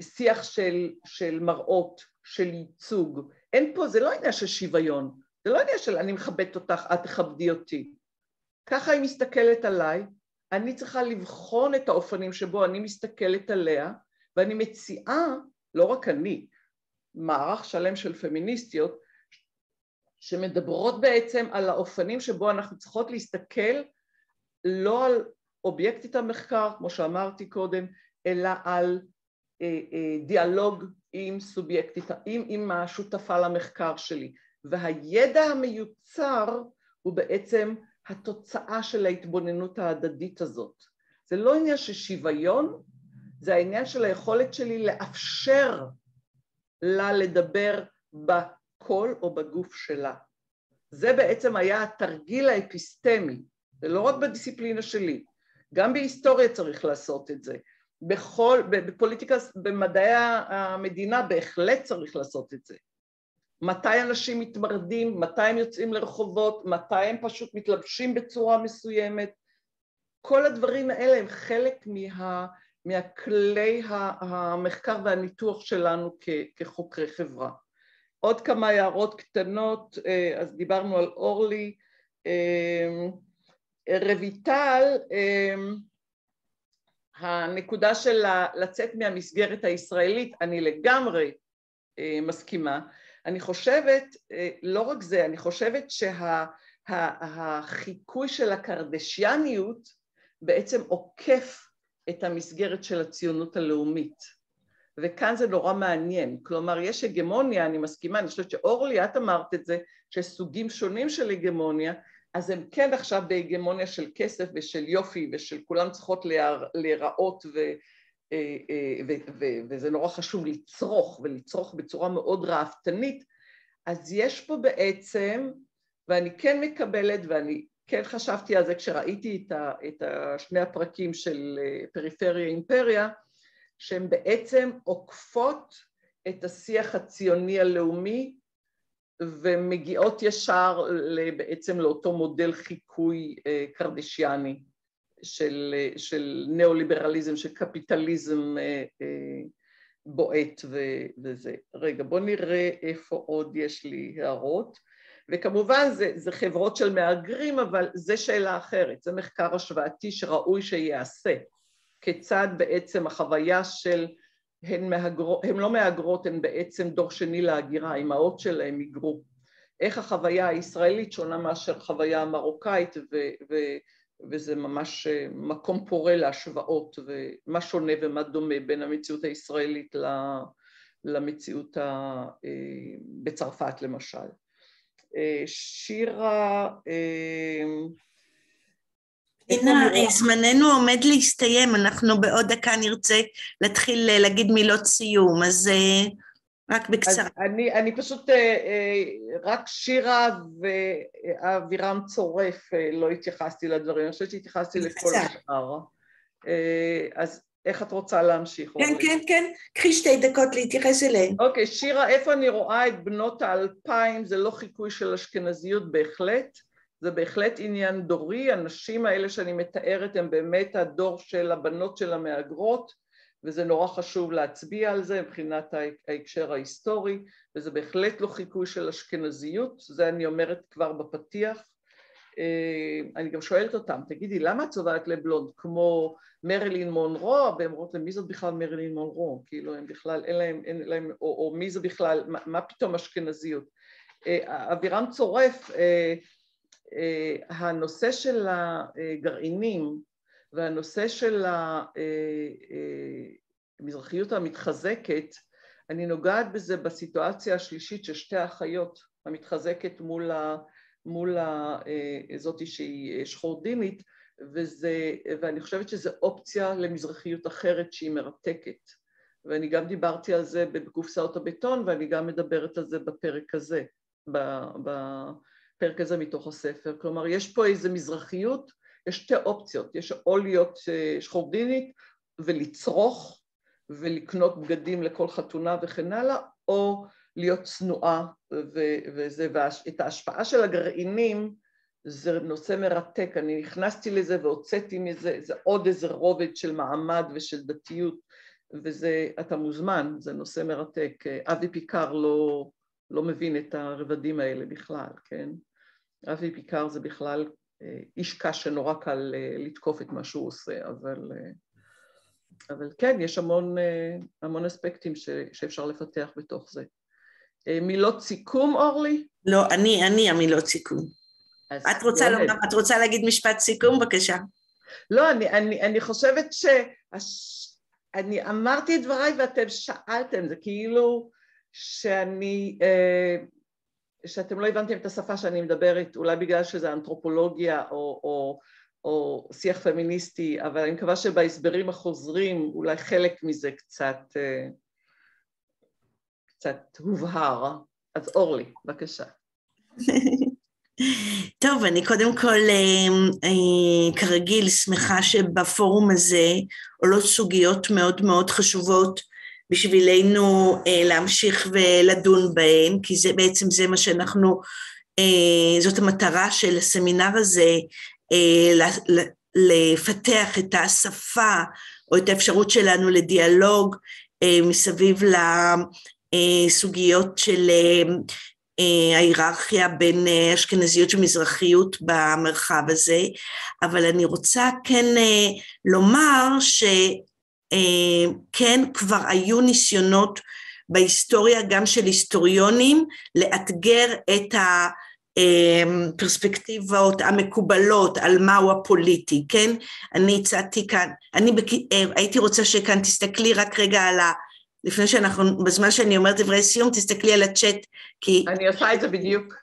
שיח של, של מראות, של ייצוג, אין פה, זה לא עניין של שוויון, זה לא עניין של אני מכבדת אותך, את תכבדי אותי, ככה היא מסתכלת עליי, אני צריכה לבחון את האופנים שבו אני מסתכלת עליה ואני מציעה, לא רק אני, מערך שלם של פמיניסטיות שמדברות בעצם על האופנים שבו אנחנו צריכות להסתכל לא על אובייקטית המחקר, כמו שאמרתי קודם, אלא על אה, אה, דיאלוג עם סובייקטית, עם, עם השותפה למחקר שלי. והידע המיוצר הוא בעצם התוצאה של ההתבוננות ההדדית הזאת. זה לא עניין של שוויון, זה העניין של היכולת שלי לאפשר לה לדבר בקול או בגוף שלה. זה בעצם היה התרגיל האפיסטמי, ולא רק בדיסציפלינה שלי, גם בהיסטוריה צריך לעשות את זה. בכל, בפוליטיקה, במדעי המדינה בהחלט צריך לעשות את זה. מתי אנשים מתמרדים, מתי הם יוצאים לרחובות, מתי הם פשוט מתלבשים בצורה מסוימת, כל הדברים האלה הם חלק מה, מהכלי המחקר והניתוח שלנו כחוקרי חברה. עוד כמה הערות קטנות, אה, אז דיברנו על אורלי, אה, רויטל, אה, הנקודה של לצאת מהמסגרת הישראלית, אני לגמרי מסכימה, אני חושבת, אה, לא רק זה, אני חושבת שהחיקוי שה, של הקרדשיאניות בעצם עוקף את המסגרת של הציונות הלאומית. וכאן זה נורא מעניין, כלומר יש הגמוניה, אני מסכימה, אני חושבת שאורלי, את אמרת את זה, שיש סוגים שונים של הגמוניה, אז הם כן עכשיו בהגמוניה של כסף ושל יופי ושל כולם צריכות להיראות ו... אה, אה, וזה נורא חשוב לצרוך ולצרוך בצורה מאוד ראוותנית, אז יש פה בעצם, ואני כן מקבלת ואני כן חשבתי על זה כשראיתי את, שני הפרקים של אה, פריפריה אימפריה, שהן בעצם עוקפות את השיח הציוני הלאומי ומגיעות ישר בעצם לאותו מודל חיקוי קרדשיאני. של, של ניאו-ליברליזם, של קפיטליזם אה, אה, בועט וזה. רגע, בואו נראה איפה עוד יש לי הערות. וכמובן זה, זה חברות של מהגרים, אבל זה שאלה אחרת, זה מחקר השוואתי שראוי שייעשה. כיצד בעצם החוויה של, הן, מהגרות, הן לא מהגרות, הן בעצם דור שני להגירה, האימהות שלהן היגרו. איך החוויה הישראלית שונה מאשר חוויה המרוקאית ו, ו, וזה ממש אה, מקום פורה להשוואות ומה שונה ומה דומה בין המציאות הישראלית למציאות ה... אה, בצרפת למשל. אה, שירה... הנה, זמננו עומד להסתיים, אנחנו בעוד דקה נרצה להתחיל להגיד מילות סיום, אז רק בקצרה. אני, אני פשוט, אה, אה, רק שירה ואבירם צורף אה, לא התייחסתי לדברים, אני חושבת שהתייחסתי לכל השאר. אז איך את רוצה להמשיך? כן, כן, כן, קחי שתי דקות להתייחס אליהן. אוקיי, שירה, איפה אני רואה את בנות האלפיים, זה לא חיקוי של אשכנזיות בהחלט, זה בהחלט עניין דורי, הנשים האלה שאני מתארת הן באמת הדור של הבנות של המהגרות, וזה נורא חשוב להצביע על זה מבחינת ההקשר ההיסטורי, וזה בהחלט לא חיקוי של אשכנזיות, זה אני אומרת כבר בפתיח. אה, אני גם שואלת אותם, תגידי, למה את צובעת לבלונד כמו מרילין מונרו, והן אומרות להם, מי זאת בכלל מרילין מונרו? כאילו, הם בכלל, אין להם, אין להם, או, או מי זה בכלל, מה, מה פתאום אשכנזיות? אה, אבירם צורף, אה, הנושא של הגרעינים, והנושא של המזרחיות המתחזקת, אני נוגעת בזה בסיטואציה השלישית של שתי האחיות המתחזקת מול מול זאתי שהיא שחורדינית, וזה, ואני חושבת שזו אופציה למזרחיות אחרת שהיא מרתקת. ואני גם דיברתי על זה בקופסאות הבטון, ואני גם מדברת על זה בפרק הזה, בפרק הזה מתוך הספר. כלומר, יש פה איזו מזרחיות, יש שתי אופציות, יש או להיות שחורדינית ולצרוך ולקנות בגדים לכל חתונה וכן הלאה, או להיות צנועה וזה, ואת ההשפעה של הגרעינים זה נושא מרתק, אני נכנסתי לזה והוצאתי מזה, זה עוד איזה רובד של מעמד ושל דתיות וזה, אתה מוזמן, זה נושא מרתק, אבי פיקר לא, לא מבין את הרבדים האלה בכלל, כן? אבי פיקר זה בכלל אה, איש קש שנורא קל אה, לתקוף את מה שהוא עושה, אבל, אה, אבל כן, יש המון, המון אספקטים ש, שאפשר לפתח בתוך זה. מילות סיכום, אורלי? לא, אני, אני המילות סיכום. את רוצה, לומר, את רוצה להגיד משפט סיכום? בבקשה. לא, אני, אני, אני חושבת ש... אני אמרתי את דבריי ואתם שאלתם, זה כאילו שאני... שאתם לא הבנתם את השפה שאני מדברת, אולי בגלל שזה אנתרופולוגיה או, או, או שיח פמיניסטי, אבל אני מקווה שבהסברים החוזרים אולי חלק מזה קצת, קצת הובהר. אז אורלי, בבקשה. *laughs* טוב, אני קודם כל אה, אה, כרגיל שמחה שבפורום הזה עולות סוגיות מאוד מאוד חשובות בשבילנו אה, להמשיך ולדון בהן, כי זה בעצם זה מה שאנחנו, זאת המטרה של הסמינר הזה, לפתח את השפה או את האפשרות שלנו לדיאלוג מסביב לסוגיות של אה, ההיררכיה בין אה, אשכנזיות ומזרחיות במרחב הזה, אבל אני רוצה כן אה, לומר שכן כבר היו ניסיונות בהיסטוריה גם של היסטוריונים לאתגר את הפרספקטיבות המקובלות על מהו הפוליטי, כן? אני הצעתי כאן, אני בק... הייתי רוצה שכאן תסתכלי רק רגע על ה... לפני שאנחנו, בזמן שאני אומרת דברי סיום, תסתכלי על הצ'אט, כי... אני עושה את זה בדיוק.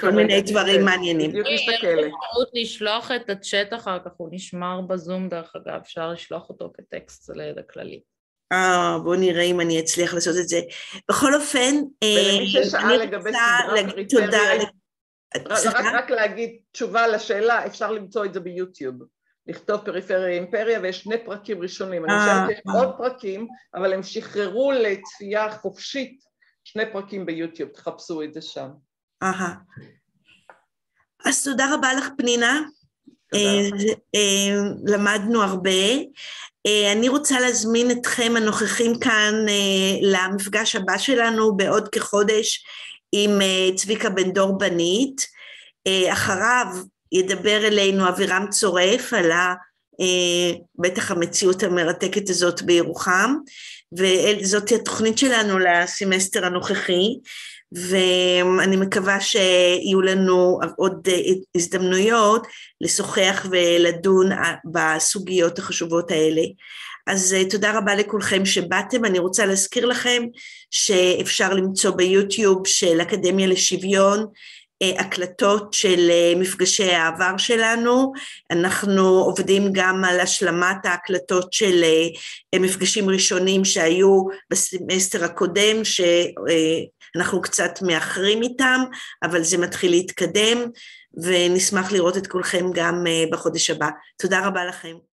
כל מיני דברים מעניינים. בדיוק מסתכלת. יש אפשרות לשלוח את הצ'אט אחר כך, הוא נשמר בזום דרך אגב, אפשר לשלוח אותו כטקסט לידע כללי. אה, בואו נראה אם אני אצליח לעשות את זה. בכל אופן, ולמי ששאל לגבי סדרת פריפריה, רק להגיד תשובה לשאלה, אפשר למצוא את זה ביוטיוב. לכתוב פריפריה אימפריה, ויש שני פרקים ראשונים. אני אה, חושבת שיש אה. עוד פרקים, אבל הם שחררו לצפייה חופשית שני פרקים ביוטיוב, תחפשו את זה שם. אהה. אז תודה רבה לך, פנינה. אה, למדנו הרבה. אני רוצה להזמין אתכם הנוכחים כאן למפגש הבא שלנו בעוד כחודש עם צביקה בן דור בנית. אחריו ידבר אלינו אבירם צורף על ה... אה, בטח המציאות המרתקת הזאת בירוחם, וזאת התוכנית שלנו לסמסטר הנוכחי, ואני מקווה שיהיו לנו עוד הזדמנויות לשוחח ולדון בסוגיות החשובות האלה. אז אה, תודה רבה לכולכם שבאתם, אני רוצה להזכיר לכם שאפשר למצוא ביוטיוב של אקדמיה לשוויון אה, הקלטות של אה, מפגשי העבר שלנו, אנחנו עובדים גם על השלמת ההקלטות של אה, מפגשים ראשונים שהיו בסמסטר הקודם, שאנחנו קצת מאחרים איתם, אבל זה מתחיל להתקדם, ונשמח לראות את כולכם גם בחודש הבא. תודה רבה לכם.